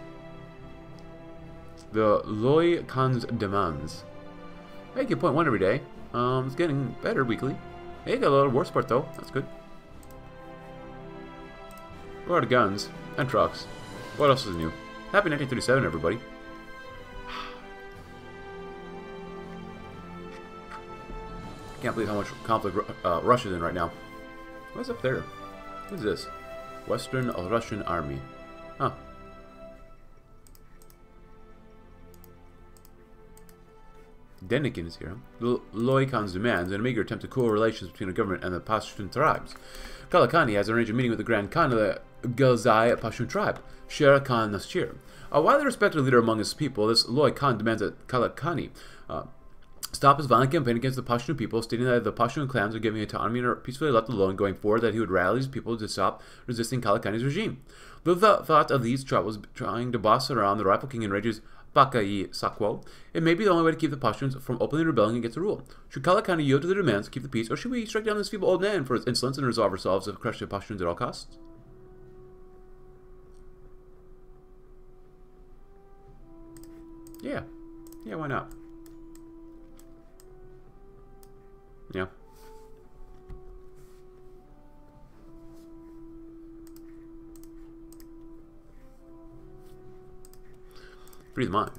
The Loy Khan's demands. Hey, get point one every day. Um, it's getting better weekly. Hey, got a little war support though. That's good. What are the guns and trucks? What else is new? Happy 1937, everybody. Can't believe how much conflict uh, Russia's in right now. What's up there? What is this? Western Russian Army. Denikin is here. Loy Khan's demands and a meager attempt to cool relations between the government and the Pashtun tribes. Kalakani has arranged a meeting with the Grand Khan of the Gilzai Pashtun tribe, Sher Khan Nasir. A widely respected leader among his people, this Loy Khan demands that Kalakani uh, stop his violent campaign against the Pashtun people, stating that the Pashtun clans are giving autonomy and are peacefully left alone going forward, that he would rally his people to stop resisting Kalakani's regime. The thought of these troubles trying to boss around the rival king enrages Bakai Sakwo, it may be the only way to keep the Pashtuns from openly rebelling against the rule. Should Kalakani yield to their demands to keep the peace, or should we strike down this feeble old man for his insolence and resolve ourselves to crush the Pashtuns at all costs? Yeah. Yeah, why not? Yeah. Free the mind.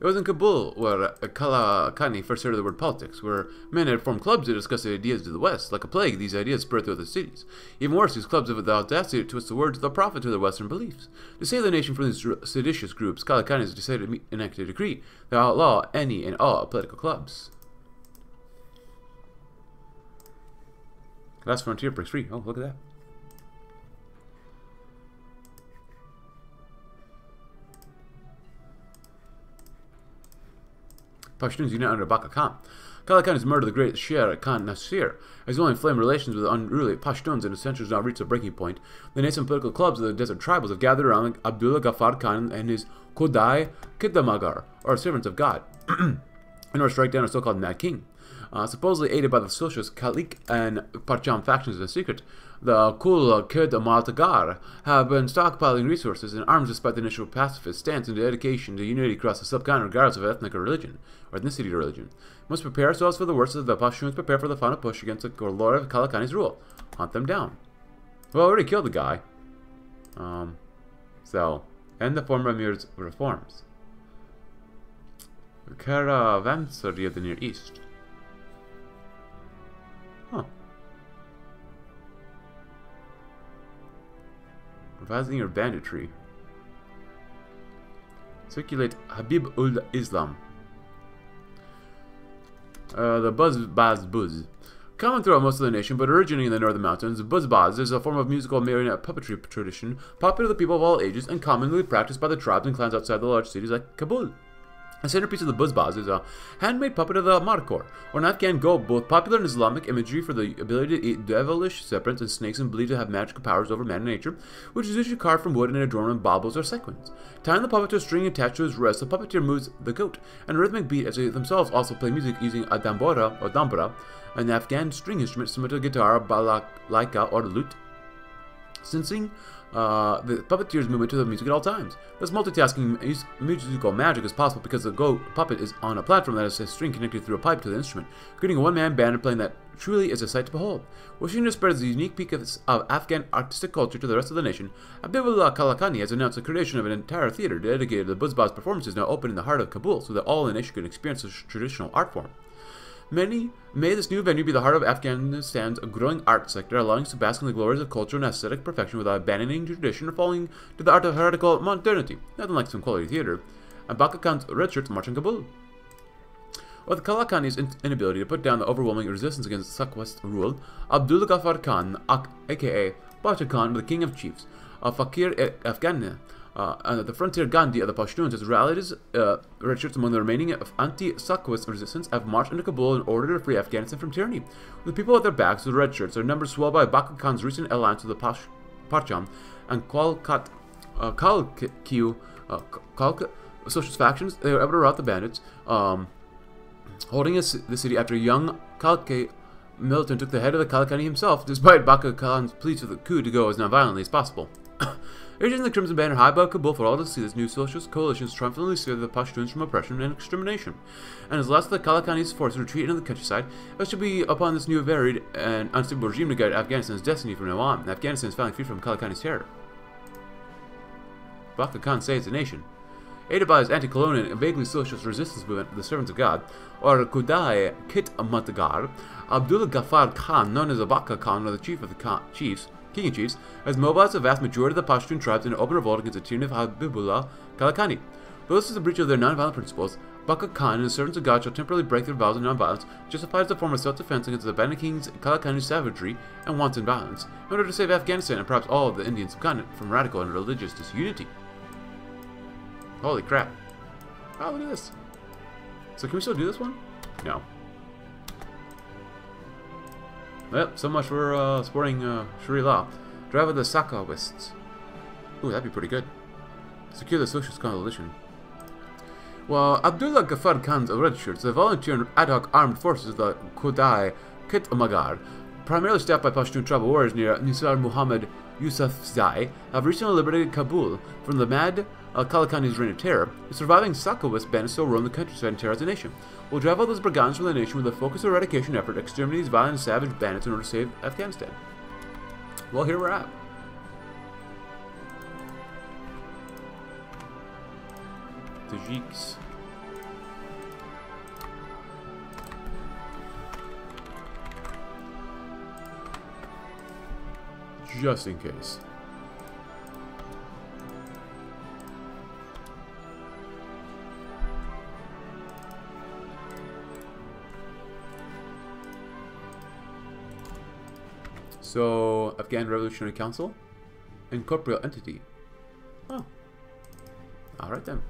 It was in Kabul where uh, Kalakani first heard of the word politics, where men had formed clubs to discuss their ideas to the West. Like a plague, these ideas spread through other cities. Even worse, these clubs have the audacity to twist the words of the prophet to their Western beliefs. To save the nation from these seditious groups, Kalakani has decided to enact a decree that outlaw any and all political clubs. Last frontier breaks free. Oh, look at that. Pashtuns unite under Baka Khan. Kalakhan has murdered the great Sher Khan Nasir. As well inflamed relations with the unruly Pashtuns and the centuries now reached a breaking point, the nascent political clubs of the desert tribals have gathered around Abdullah Ghaffar Khan and his Kodai Kidamagar, or servants of God, in order to strike down a so-called Mad King. Uh, supposedly aided by the socialist Khalik and Parcham factions in secret, the Kul Kid Maltagar have been stockpiling resources and arms despite the initial pacifist stance and dedication to unity across the subcontinent regardless of ethnic or religion, or ethnicity or religion. We must prepare ourselves for the worst as the Pashtuns prepare for the final push against the Lord of Kalakani's rule. Hunt them down. Well, I already killed the guy. Um, so, end the former emir's reforms. Caravansary of the Near East. Revising your banditry. Circulate Habib ul Islam. Uh, the Buzz Buzz. Common throughout most of the nation, but originating in the northern mountains, Buzbaz is a form of musical marionette puppetry tradition popular with people of all ages and commonly practiced by the tribes and clans outside the large cities like Kabul. The centerpiece of the Buzbaz is a handmade puppet of the Markhor, or an Afghan goat, both popular in Islamic imagery for the ability to eat devilish serpents and snakes and believed to have magical powers over man and nature, which is usually carved from wood and adorned with baubles or sequins. Tying the puppet to a string attached to his wrist, the puppeteer moves the goat, and a rhythmic beat as they themselves also play music using a dambora or dambra, an Afghan string instrument similar to a guitar, balalaika, or lute. Sensing uh, the puppeteer's movement to the music at all times. This multitasking musical magic is possible because the goat puppet is on a platform that has a string connected through a pipe to the instrument, creating a one-man band and playing that truly is a sight to behold. Wishing to spread the unique peak of, of, Afghan artistic culture to the rest of the nation, Habibullah Kalakani has announced the creation of an entire theater dedicated to the Buzbaz performances now open in the heart of Kabul so that all the nation can experience this traditional art form. Many may this new venue be the heart of Afghanistan's growing art sector, allowing us to bask in the glories of culture and aesthetic perfection without abandoning tradition or falling to the art of heretical modernity, not unlike some quality theater. And Baka Khan's red shirts march in Kabul. With Kalakani's inability to put down the overwhelming resistance against Sakwest rule, Abdul Ghaffar Khan, aka Bacha Khan, the king of chiefs, a fakir eh, Afghan, uh, the frontier Gandhi of the Pashtuns has rallied his uh, shirts among the remaining of anti-Sakwist resistance have marched into Kabul in order to free Afghanistan from tyranny. With the people at their backs, the red shirts, their numbers swelled by Baka Khan's recent alliance with the Pash Parcham and Kalkat, uh, Kalkiu, uh, Kalk socialist factions, they were able to rout the bandits, um, holding the city after young Kalke militant took the head of the Kalakani himself, despite Baka Khan's pleas for the coup to go as non-violently as possible. Urging the Crimson Banner high above Kabul for all to see this new socialist coalition triumphantly steer the Pashtuns from oppression and extermination. And as last the Kalakani's forces retreat into the countryside, it should be upon this new varied and unstable regime to guide Afghanistan's destiny from now on. Afghanistan is finally free from Kalakani's terror. Baka Khan saves the nation. Aided by his anti-colonial and vaguely socialist resistance movement, the Servants of God, or Kudai Kit Matagar, Abdullah Ghaffar Khan, known as Abaka Khan, or the chief of the Khan chiefs, King and Chiefs, has mobilized the vast majority of the Pashtun tribes in an open revolt against the tyranny of Habibullah Kalakani. Though this is a breach of their non-violent principles, Baka Khan and his servants of God shall temporarily break their vows of non-violence, justified as a form of self-defense against the Bandit King's Kalakani's savagery and wanton violence, in order to save Afghanistan and perhaps all of the Indian subcontinent from radical and religious disunity. Holy crap. Oh, look at this. So can we still do this one? No. Yep, so much for uh, sporting uh, Sharia law. Drive with the Sakawists. Ooh, that'd be pretty good. Secure the Socialist Coalition. Well, Abdullah Ghaffar Khan's red shirts, the volunteer ad hoc armed forces of the Kodai Kitmagar, primarily staffed by Pashtun tribal warriors near Nisar Muhammad Yusufzai, have recently liberated Kabul from the mad uh, Kalakani's reign of terror. The surviving Sakawist band still roam the countryside and terrorize the nation. We'll drive all those brigands from the nation with a focused eradication effort exterminate these violent savage bandits in order to save Afghanistan. Well, here we're at. Tajiks. Just in case. So, Afghan Revolutionary Council? Incorporeal entity. Oh. Alright then.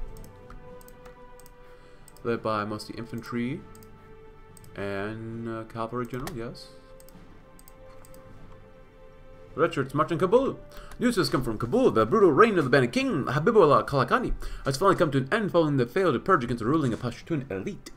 Led by mostly infantry and uh, cavalry general, yes. Shirts marching Kabul. News has come from Kabul. The brutal reign of the Bandit King, Habibullah Kalakani, has finally come to an end following the failed purge against the ruling Pashtun elite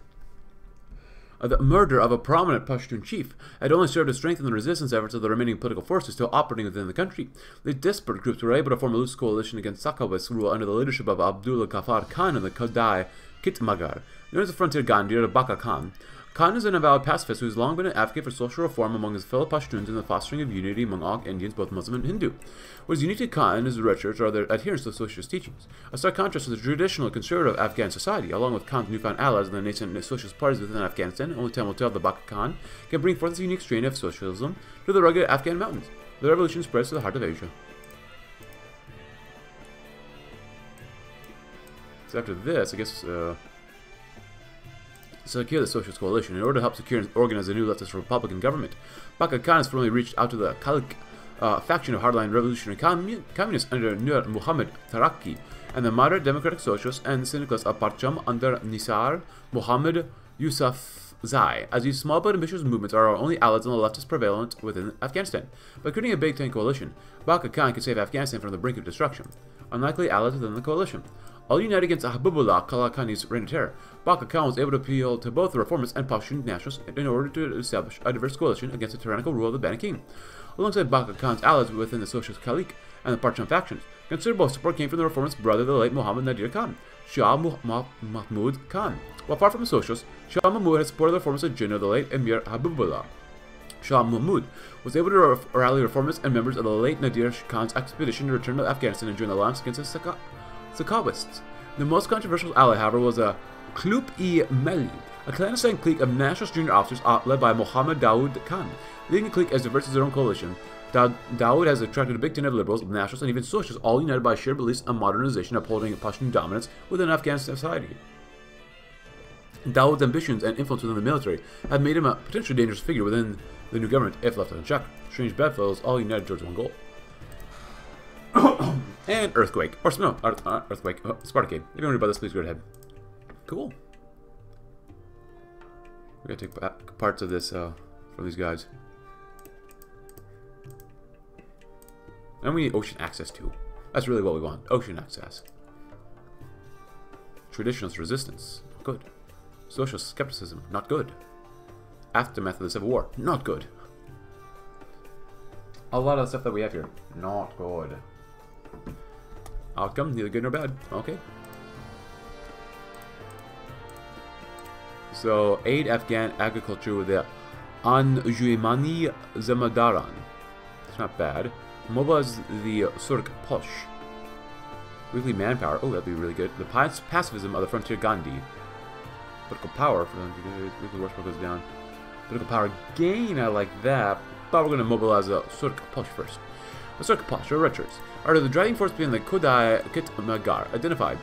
the murder of a prominent Pashtun chief had only served to strengthen the resistance efforts of the remaining political forces still operating within the country. The disparate groups were able to form a loose coalition against Sakawist rule under the leadership of Abdullah Ghaffar Khan and the Kadai Kitmagar, known as the frontier Gandhi or Baka Khan. Khan is an avowed pacifist who has long been an advocate for social reform among his fellow Pashtuns and the fostering of unity among all Indians, both Muslim and Hindu. What is unique to Khan and his red shirts are their adherence to socialist teachings, a stark contrast to the traditional conservative Afghan society, along with Khan's newfound allies in the nascent socialist parties within Afghanistan. Only time will tell the Baka Khan can bring forth this unique strain of socialism to the rugged Afghan mountains. The revolution spreads to the heart of Asia. So after this, I guess, uh, secure the Socialist Coalition in order to help secure and organize a new leftist Republican government. Baka Khan has formally reached out to the Kalik uh, faction of hardline revolutionary commun communists under Nur Muhammad Taraki, and the moderate democratic socialists and syndicalists of Parcham under Nisar Muhammad Yusuf Zai, as these small but ambitious movements are our only allies on the leftist prevalent within Afghanistan. By creating a big tent coalition, Baka Khan can save Afghanistan from the brink of destruction. Unlikely allies within the coalition. All united against Habibullah Kalakani's reign of terror, Baka Khan was able to appeal to both the reformists and Pashtun nationalists in order to establish a diverse coalition against the tyrannical rule of the Bani King. Alongside Baka Khan's allies within the Socialist Khalik and the Parcham factions, considerable support came from the reformist brother, the late Muhammad Nadir Khan, Shah Mahmud Khan. While far from a socialist, Shah Mahmud had supported the reformist agenda of the late Emir Habibullah. Shah Mahmud was able to rally reformists and members of the late Nadir Khan's expedition to return to Afghanistan and join the alliance against the Sakawists. The most controversial ally, however, was uh, a Klup-e-Meli, a clandestine clique of nationalist junior officers uh, led by Mohammed Daoud Khan. Leading the clique as diverse as their own coalition, Daoud has attracted a big tent of liberals, nationalists, and even socialists, all united by shared beliefs and modernization upholding Pashtun dominance within Afghan society. Daoud's ambitions and influence within the military have made him a potentially dangerous figure within the new government if left unchecked. Strange bedfellows all united towards one goal. and Earthquake. Or, no, uh, Earthquake. Oh, Spartacade. If you want to about this, please go ahead. Cool. We're going to take parts of this uh, from these guys. And we need ocean access too. That's really what we want. Ocean access. Traditionalist resistance. Good. Social skepticism. Not good. Aftermath of the Civil War. Not good. A lot of the stuff that we have here. Not good. Outcome, neither good nor bad. Okay. So, aid Afghan agriculture with the Anjuimani Zamadaran. It's not bad. Mobilize the Surkh Posh. Weekly manpower. Oh, that'd be really good. The pacifism of the Frontier Gandhi. Political power for them. Weekly worship goes down. Political power gain, I like that. But we're going to mobilize the Surkh Posh first. The Posh, or Red Shirts, are the driving force behind the Kodai Kitmagar, identified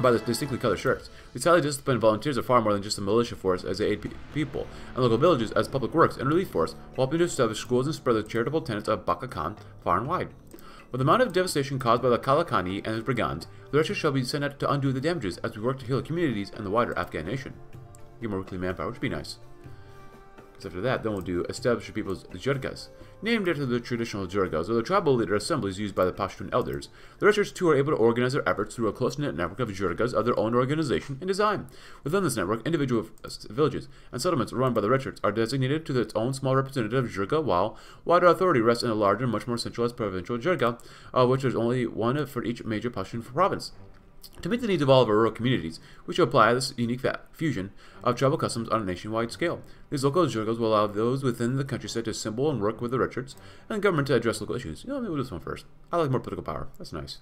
by the distinctly colored shirts. These highly disciplined volunteers are far more than just a militia force as they aid people, and local villages as public works and relief force, helping to establish schools and spread the charitable tenets of Baka Khan far and wide. With the amount of devastation caused by the Kalakani and his brigands, the Russians shall be sent out to undo the damages as we work to heal the communities and the wider Afghan nation. Give more weekly manpower, which would be nice. Because after that, then we'll do establish people's jirgas. Named after the traditional jirgas, or the tribal leader assemblies used by the Pashtun elders, the Red Shirts too are able to organize their efforts through a close-knit network of jirgas of their own organization and design. Within this network, individual villages and settlements run by the Red Shirts are designated to its own small representative jirga, while wider authority rests in a larger, much more centralized provincial jirga, of uh, which is only one for each major Pashtun province. To meet the needs of all of our rural communities, we should apply this unique fusion of tribal customs on a nationwide scale. These local jirgas will allow those within the countryside to assemble and work with the Red Shirts, and government to address local issues. You know, maybe we'll do this one first. I like more political power. That's nice.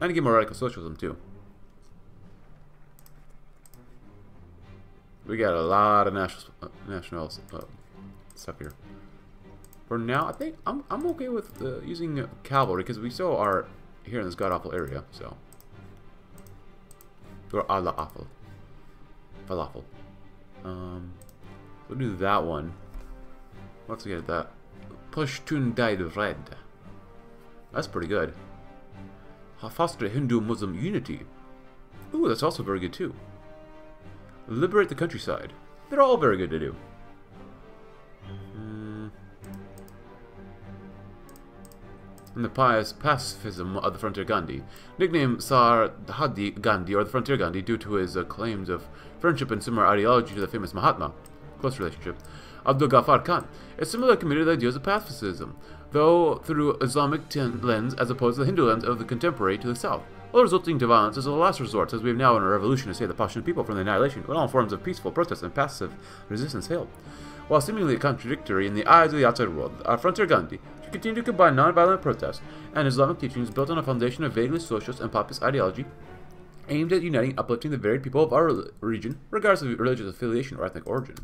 And to get more radical socialism, too. We got a lot of national, uh, national uh, stuff here. For now, I think I'm, I'm okay with uh, using cavalry, because we still are here in this god-awful area, so... Or Allah apple. Falafel. Um, we'll do that one. Let's get that. Pashtun dyed red. That's pretty good. Foster Hindu-Muslim unity. Ooh, that's also very good too. Liberate the countryside. They're all very good to do. And the pious pacifism of the Frontier Gandhi, nicknamed Sarhadi Gandhi or the Frontier Gandhi due to his uh, claims of friendship and similar ideology to the famous Mahatma, close relationship, Abdul Ghaffar Khan, is similarly committed to the ideas of pacifism, though through Islamic lens as opposed to the Hindu lens of the contemporary to the south. All resulting to violence is a last resort, as we have now in a revolution to save the Pashtun people from the annihilation, when all forms of peaceful protest and passive resistance failed. While seemingly contradictory in the eyes of the outside world, our Frontier Gandhi continue to combine nonviolent protest and Islamic teachings built on a foundation of vaguely socialist and populist ideology aimed at uniting and uplifting the varied people of our region, regardless of religious affiliation or ethnic origin.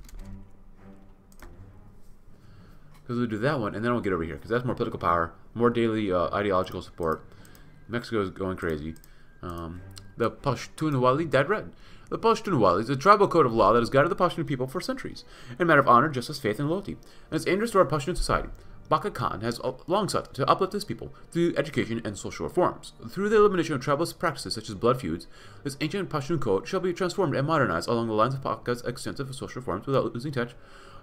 Because we'll do that one, and then we'll get over here, because that's more political power, more daily uh, ideological support. Mexico is going crazy. Um, the Pashtunwali Dead Red. The Pashtunwali is a tribal code of law that has guided the Pashtun people for centuries, in a matter of honor, justice, faith, and loyalty, and it's aimed to restore Pashtun society. Baka Khan has long sought to uplift his people through education and social reforms. Through the elimination of tribalist practices such as blood feuds, this ancient Pashtun code shall be transformed and modernized along the lines of Baka's extensive social reforms without losing touch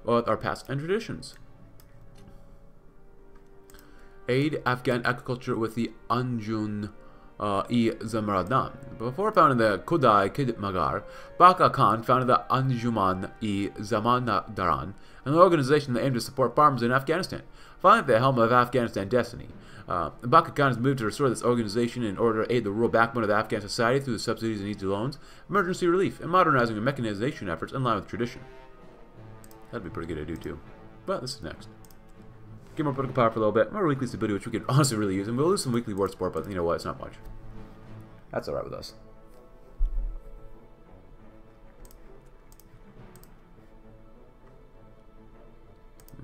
with our past and traditions. Aid Afghan agriculture with the Anjun uh, e Zamradan. Before founding the Kudai Kidmagar, Baka Khan founded the Anjuman e Zamandaran, an organization that aimed to support farmers in Afghanistan. Finally, at the helm of Afghanistan Destiny, uh, Baka Khan has moved to restore this organization in order to aid the rural backbone of the Afghan society through the subsidies and easy loans, emergency relief, and modernizing and mechanization efforts in line with tradition. That'd be pretty good to do too. But this is next. Get more political power for a little bit, more weekly stability, which we could honestly really use, and we'll lose some weekly war support, but you know what, it's not much. That's alright with us.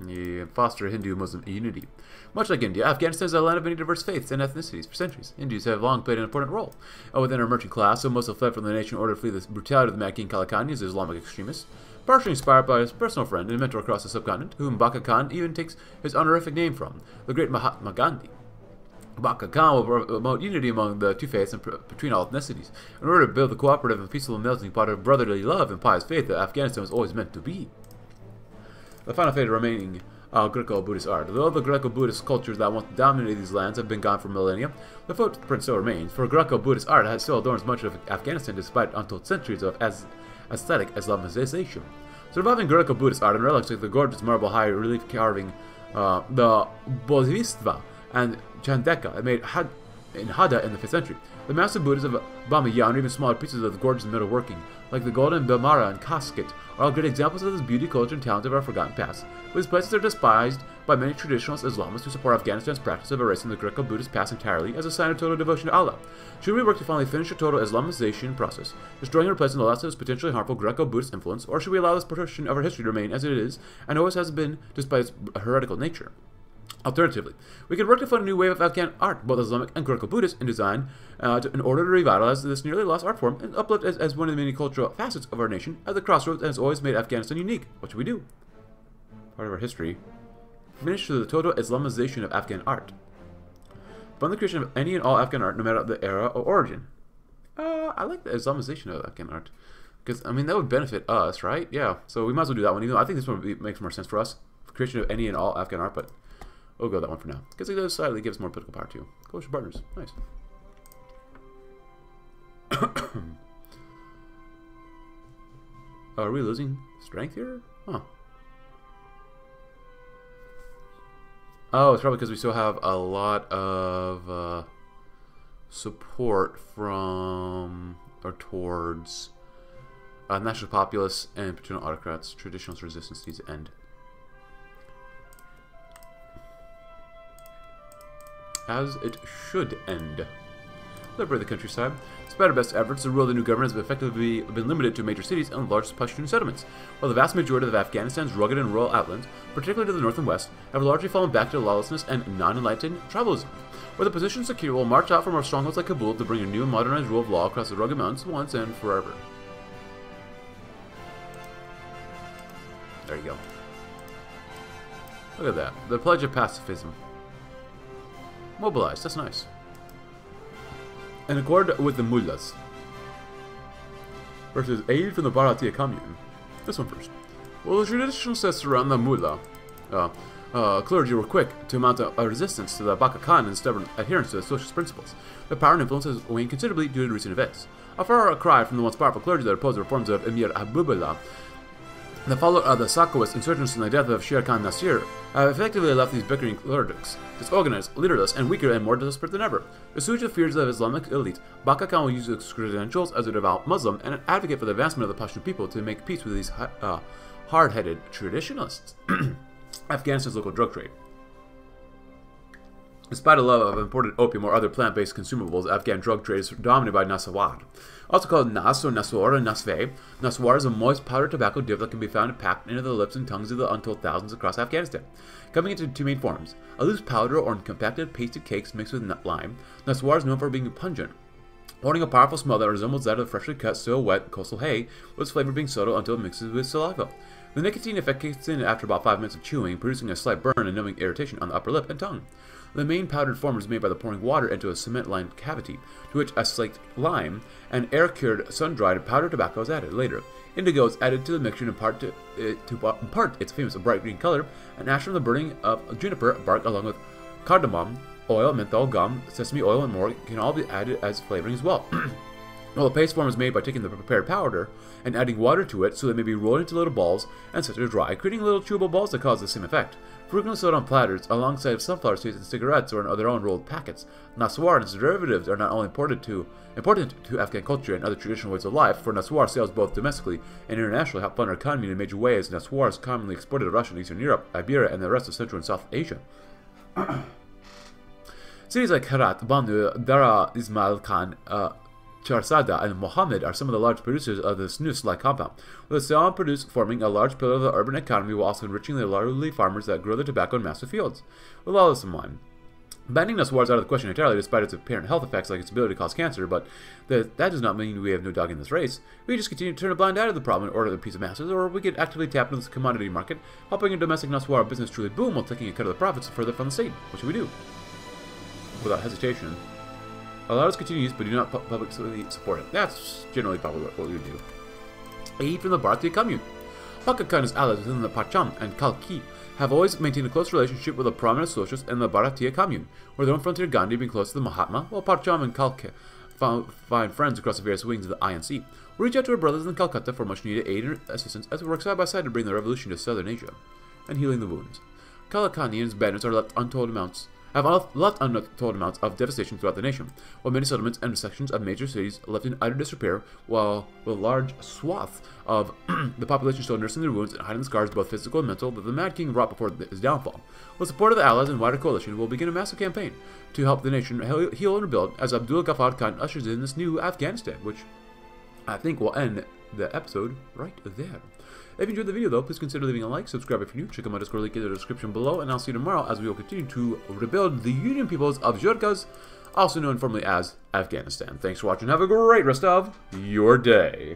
Yeah, foster Hindu-Muslim unity. Much like India, Afghanistan is a land of many diverse faiths and ethnicities for centuries. Hindus have long played an important role uh, within our merchant class, so most have fled from the nation in order to flee the brutality of the Makki and as Islamic extremists. Partially inspired by his personal friend and mentor across the subcontinent, whom Baka Khan even takes his honorific name from, the great Mahatma Gandhi. Baka Khan will promote unity among the two faiths and between all ethnicities, in order to build the cooperative and peaceful melting pot of brotherly love and pious faith that Afghanistan was always meant to be. The final fate remaining uh, Greco-Buddhist art. Though the Greco-Buddhist cultures that once dominated these lands have been gone for millennia, the footprint still remains, for Greco-Buddhist art has still adorns much of Afghanistan despite untold centuries of as aesthetic Islamization. Surviving Greco-Buddhist art and relics like the gorgeous marble high-relief carving, uh, the Bodhisattva, and Chandeka made had in Hada in the 5th century. The massive Buddhas of Bamiyan and even smaller pieces of the gorgeous metalworking, like the golden Bamara and casket, are all great examples of this beauty, culture, and talent of our forgotten past. But these places are despised by many traditionalist Islamists who support Afghanistan's practice of erasing the Greco-Buddhist past entirely as a sign of total devotion to Allah. Should we work to finally finish the total Islamization process, destroying and replacing the last of its potentially harmful Greco-Buddhist influence, or should we allow this portion of our history to remain as it is, and always has been, despite its heretical nature? Alternatively, we could work to find a new wave of Afghan art, both Islamic and Greco-Buddhist, in design, uh, to, in order to revitalize this nearly lost art form and uplift as, as one of the many cultural facets of our nation at the crossroads that has always made Afghanistan unique. What should we do? Part of our history. Finish the total Islamization of Afghan art. Fund the creation of any and all Afghan art, no matter the era or origin. Uh, I like the Islamization of Afghan art. Because, I mean, that would benefit us, right? Yeah, so we might as well do that one. Even though I think this one makes more sense for us. Creation of any and all Afghan art, but We'll go that one for now. Because it does slightly gives more political power too. Coalition partners. Nice. Are we losing strength here? Huh. Oh, it's probably because we still have a lot of uh, support from or towards uh, national populace and paternal autocrats. Traditional resistance needs to end. As it should end. Liberate the countryside. Despite our best efforts, the rule of the new government has effectively been limited to major cities and large Pashtun settlements, while the vast majority of Afghanistan's rugged and rural outlands, particularly to the north and west, have largely fallen back to lawlessness and non-enlightened tribalism. Where the position secure, will march out from our strongholds like Kabul to bring a new and modernized rule of law across the rugged mountains once and forever. There you go. Look at that. The Pledge of Pacifism. Mobilized, that's nice. In accord with the mullahs. Versus aid from the Bharatiya commune. This one first. Well, the traditional says around the mullah, uh, uh, clergy were quick to mount a, resistance to the Baka Khan and stubborn adherence to the socialist principles. Their power and influence has waned considerably due to recent events. A far cry from the once powerful clergy that opposed the reforms of Emir Habibullah the follower of the Sakowist insurgents and the death of Sher Khan Nasir have effectively left these bickering clerics disorganized, leaderless, and weaker and more desperate than ever. Assuage the fears of Islamic elite, Baka Khan will use his credentials as a devout Muslim and an advocate for the advancement of the Pashtun people to make peace with these uh, hard-headed traditionalists. Afghanistan's local drug trade. Despite a love of imported opium or other plant-based consumables, Afghan drug trade is dominated by Nasawar. Also called Nas or Naswar or Nasve, Naswar is a moist powdered tobacco dip that can be found packed into the lips and tongues of the untold thousands across Afghanistan. Coming into two main forms, a loose powder or compacted pasted cakes mixed with nut lime, Naswar is known for being pungent, Holding a powerful smell that resembles that of freshly cut, still wet coastal hay, with its flavor being subtle until it mixes with saliva. The nicotine effect kicks in after about 5 minutes of chewing, producing a slight burn and numbing irritation on the upper lip and tongue. The main powdered form is made by the pouring water into a cement-lined cavity, to which a slaked lime and air-cured, sun-dried powdered tobacco is added. Later, indigo is added to the mixture in part to, uh, to impart its famous bright green color, and ash from the burning of juniper bark along with cardamom, oil, menthol, gum, sesame oil, and more can all be added as flavoring as well. Well, the paste form is made by taking the prepared powder and adding water to it so they may be rolled into little balls and set to dry, creating little chewable balls that cause the same effect. Frequently sold on platters alongside sunflower seeds and cigarettes or in other own rolled packets. Naswar and its derivatives are not only important to, important to Afghan culture and other traditional ways of life, for Naswar sales both domestically and internationally help fund our economy in major ways. Naswar is commonly exported to Russia and Eastern Europe, Iberia, and the rest of Central and South Asia. Cities like Herat, Bannu, Dera Ismail Khan, uh, Charsadda and Mohammed are some of the large producers of the snus-like compound, with the Salem produce forming a large pillar of the urban economy while also enriching the lowly farmers that grow their tobacco in massive fields. With all this in mind, Banning Naswar is out of the question entirely despite its apparent health effects like its ability to cause cancer, but that, that does not mean we have no dog in this race. We just continue to turn a blind eye to the problem in order to piece of masses, or we could actively tap into the commodity market, helping a domestic Naswar business truly boom while taking a cut of the profits further from the state. What should we do? Without hesitation, Allow us to use, but do not pu publicly support it. That's generally probably what, we would do. Aid from the Bharatiya commune. Pakistan its allies within the Parcham and Kalki have always maintained a close relationship with the prominent socialists in the Bharatiya commune, where their own frontier Gandhi being close to the Mahatma, while Parcham and Kalki find friends across the various wings of the INC. We reach out to our brothers in Calcutta for much needed aid and assistance as we work side by side to bring the revolution to southern Asia and healing the wounds. Kalakani and his bandits are left untold amounts have left untold amounts of devastation throughout the nation, while many settlements and sections of major cities left in utter disrepair, while with large swaths of the population still nursing their wounds and hiding the scars, both physical and mental, that the Mad King wrought before his downfall. With support of the Allies and wider coalition, we'll begin a massive campaign to help the nation heal and rebuild as Abdul Ghaffar Khan ushers in this new Afghanistan, which I think will end the episode right there. If you enjoyed the video though, please consider leaving a like, subscribe if you're new, check out my Discord link in the description below, and I'll see you tomorrow as we will continue to rebuild the Union Peoples of Zhurkaz, also known formally as Afghanistan. Thanks for watching, have a great rest of your day.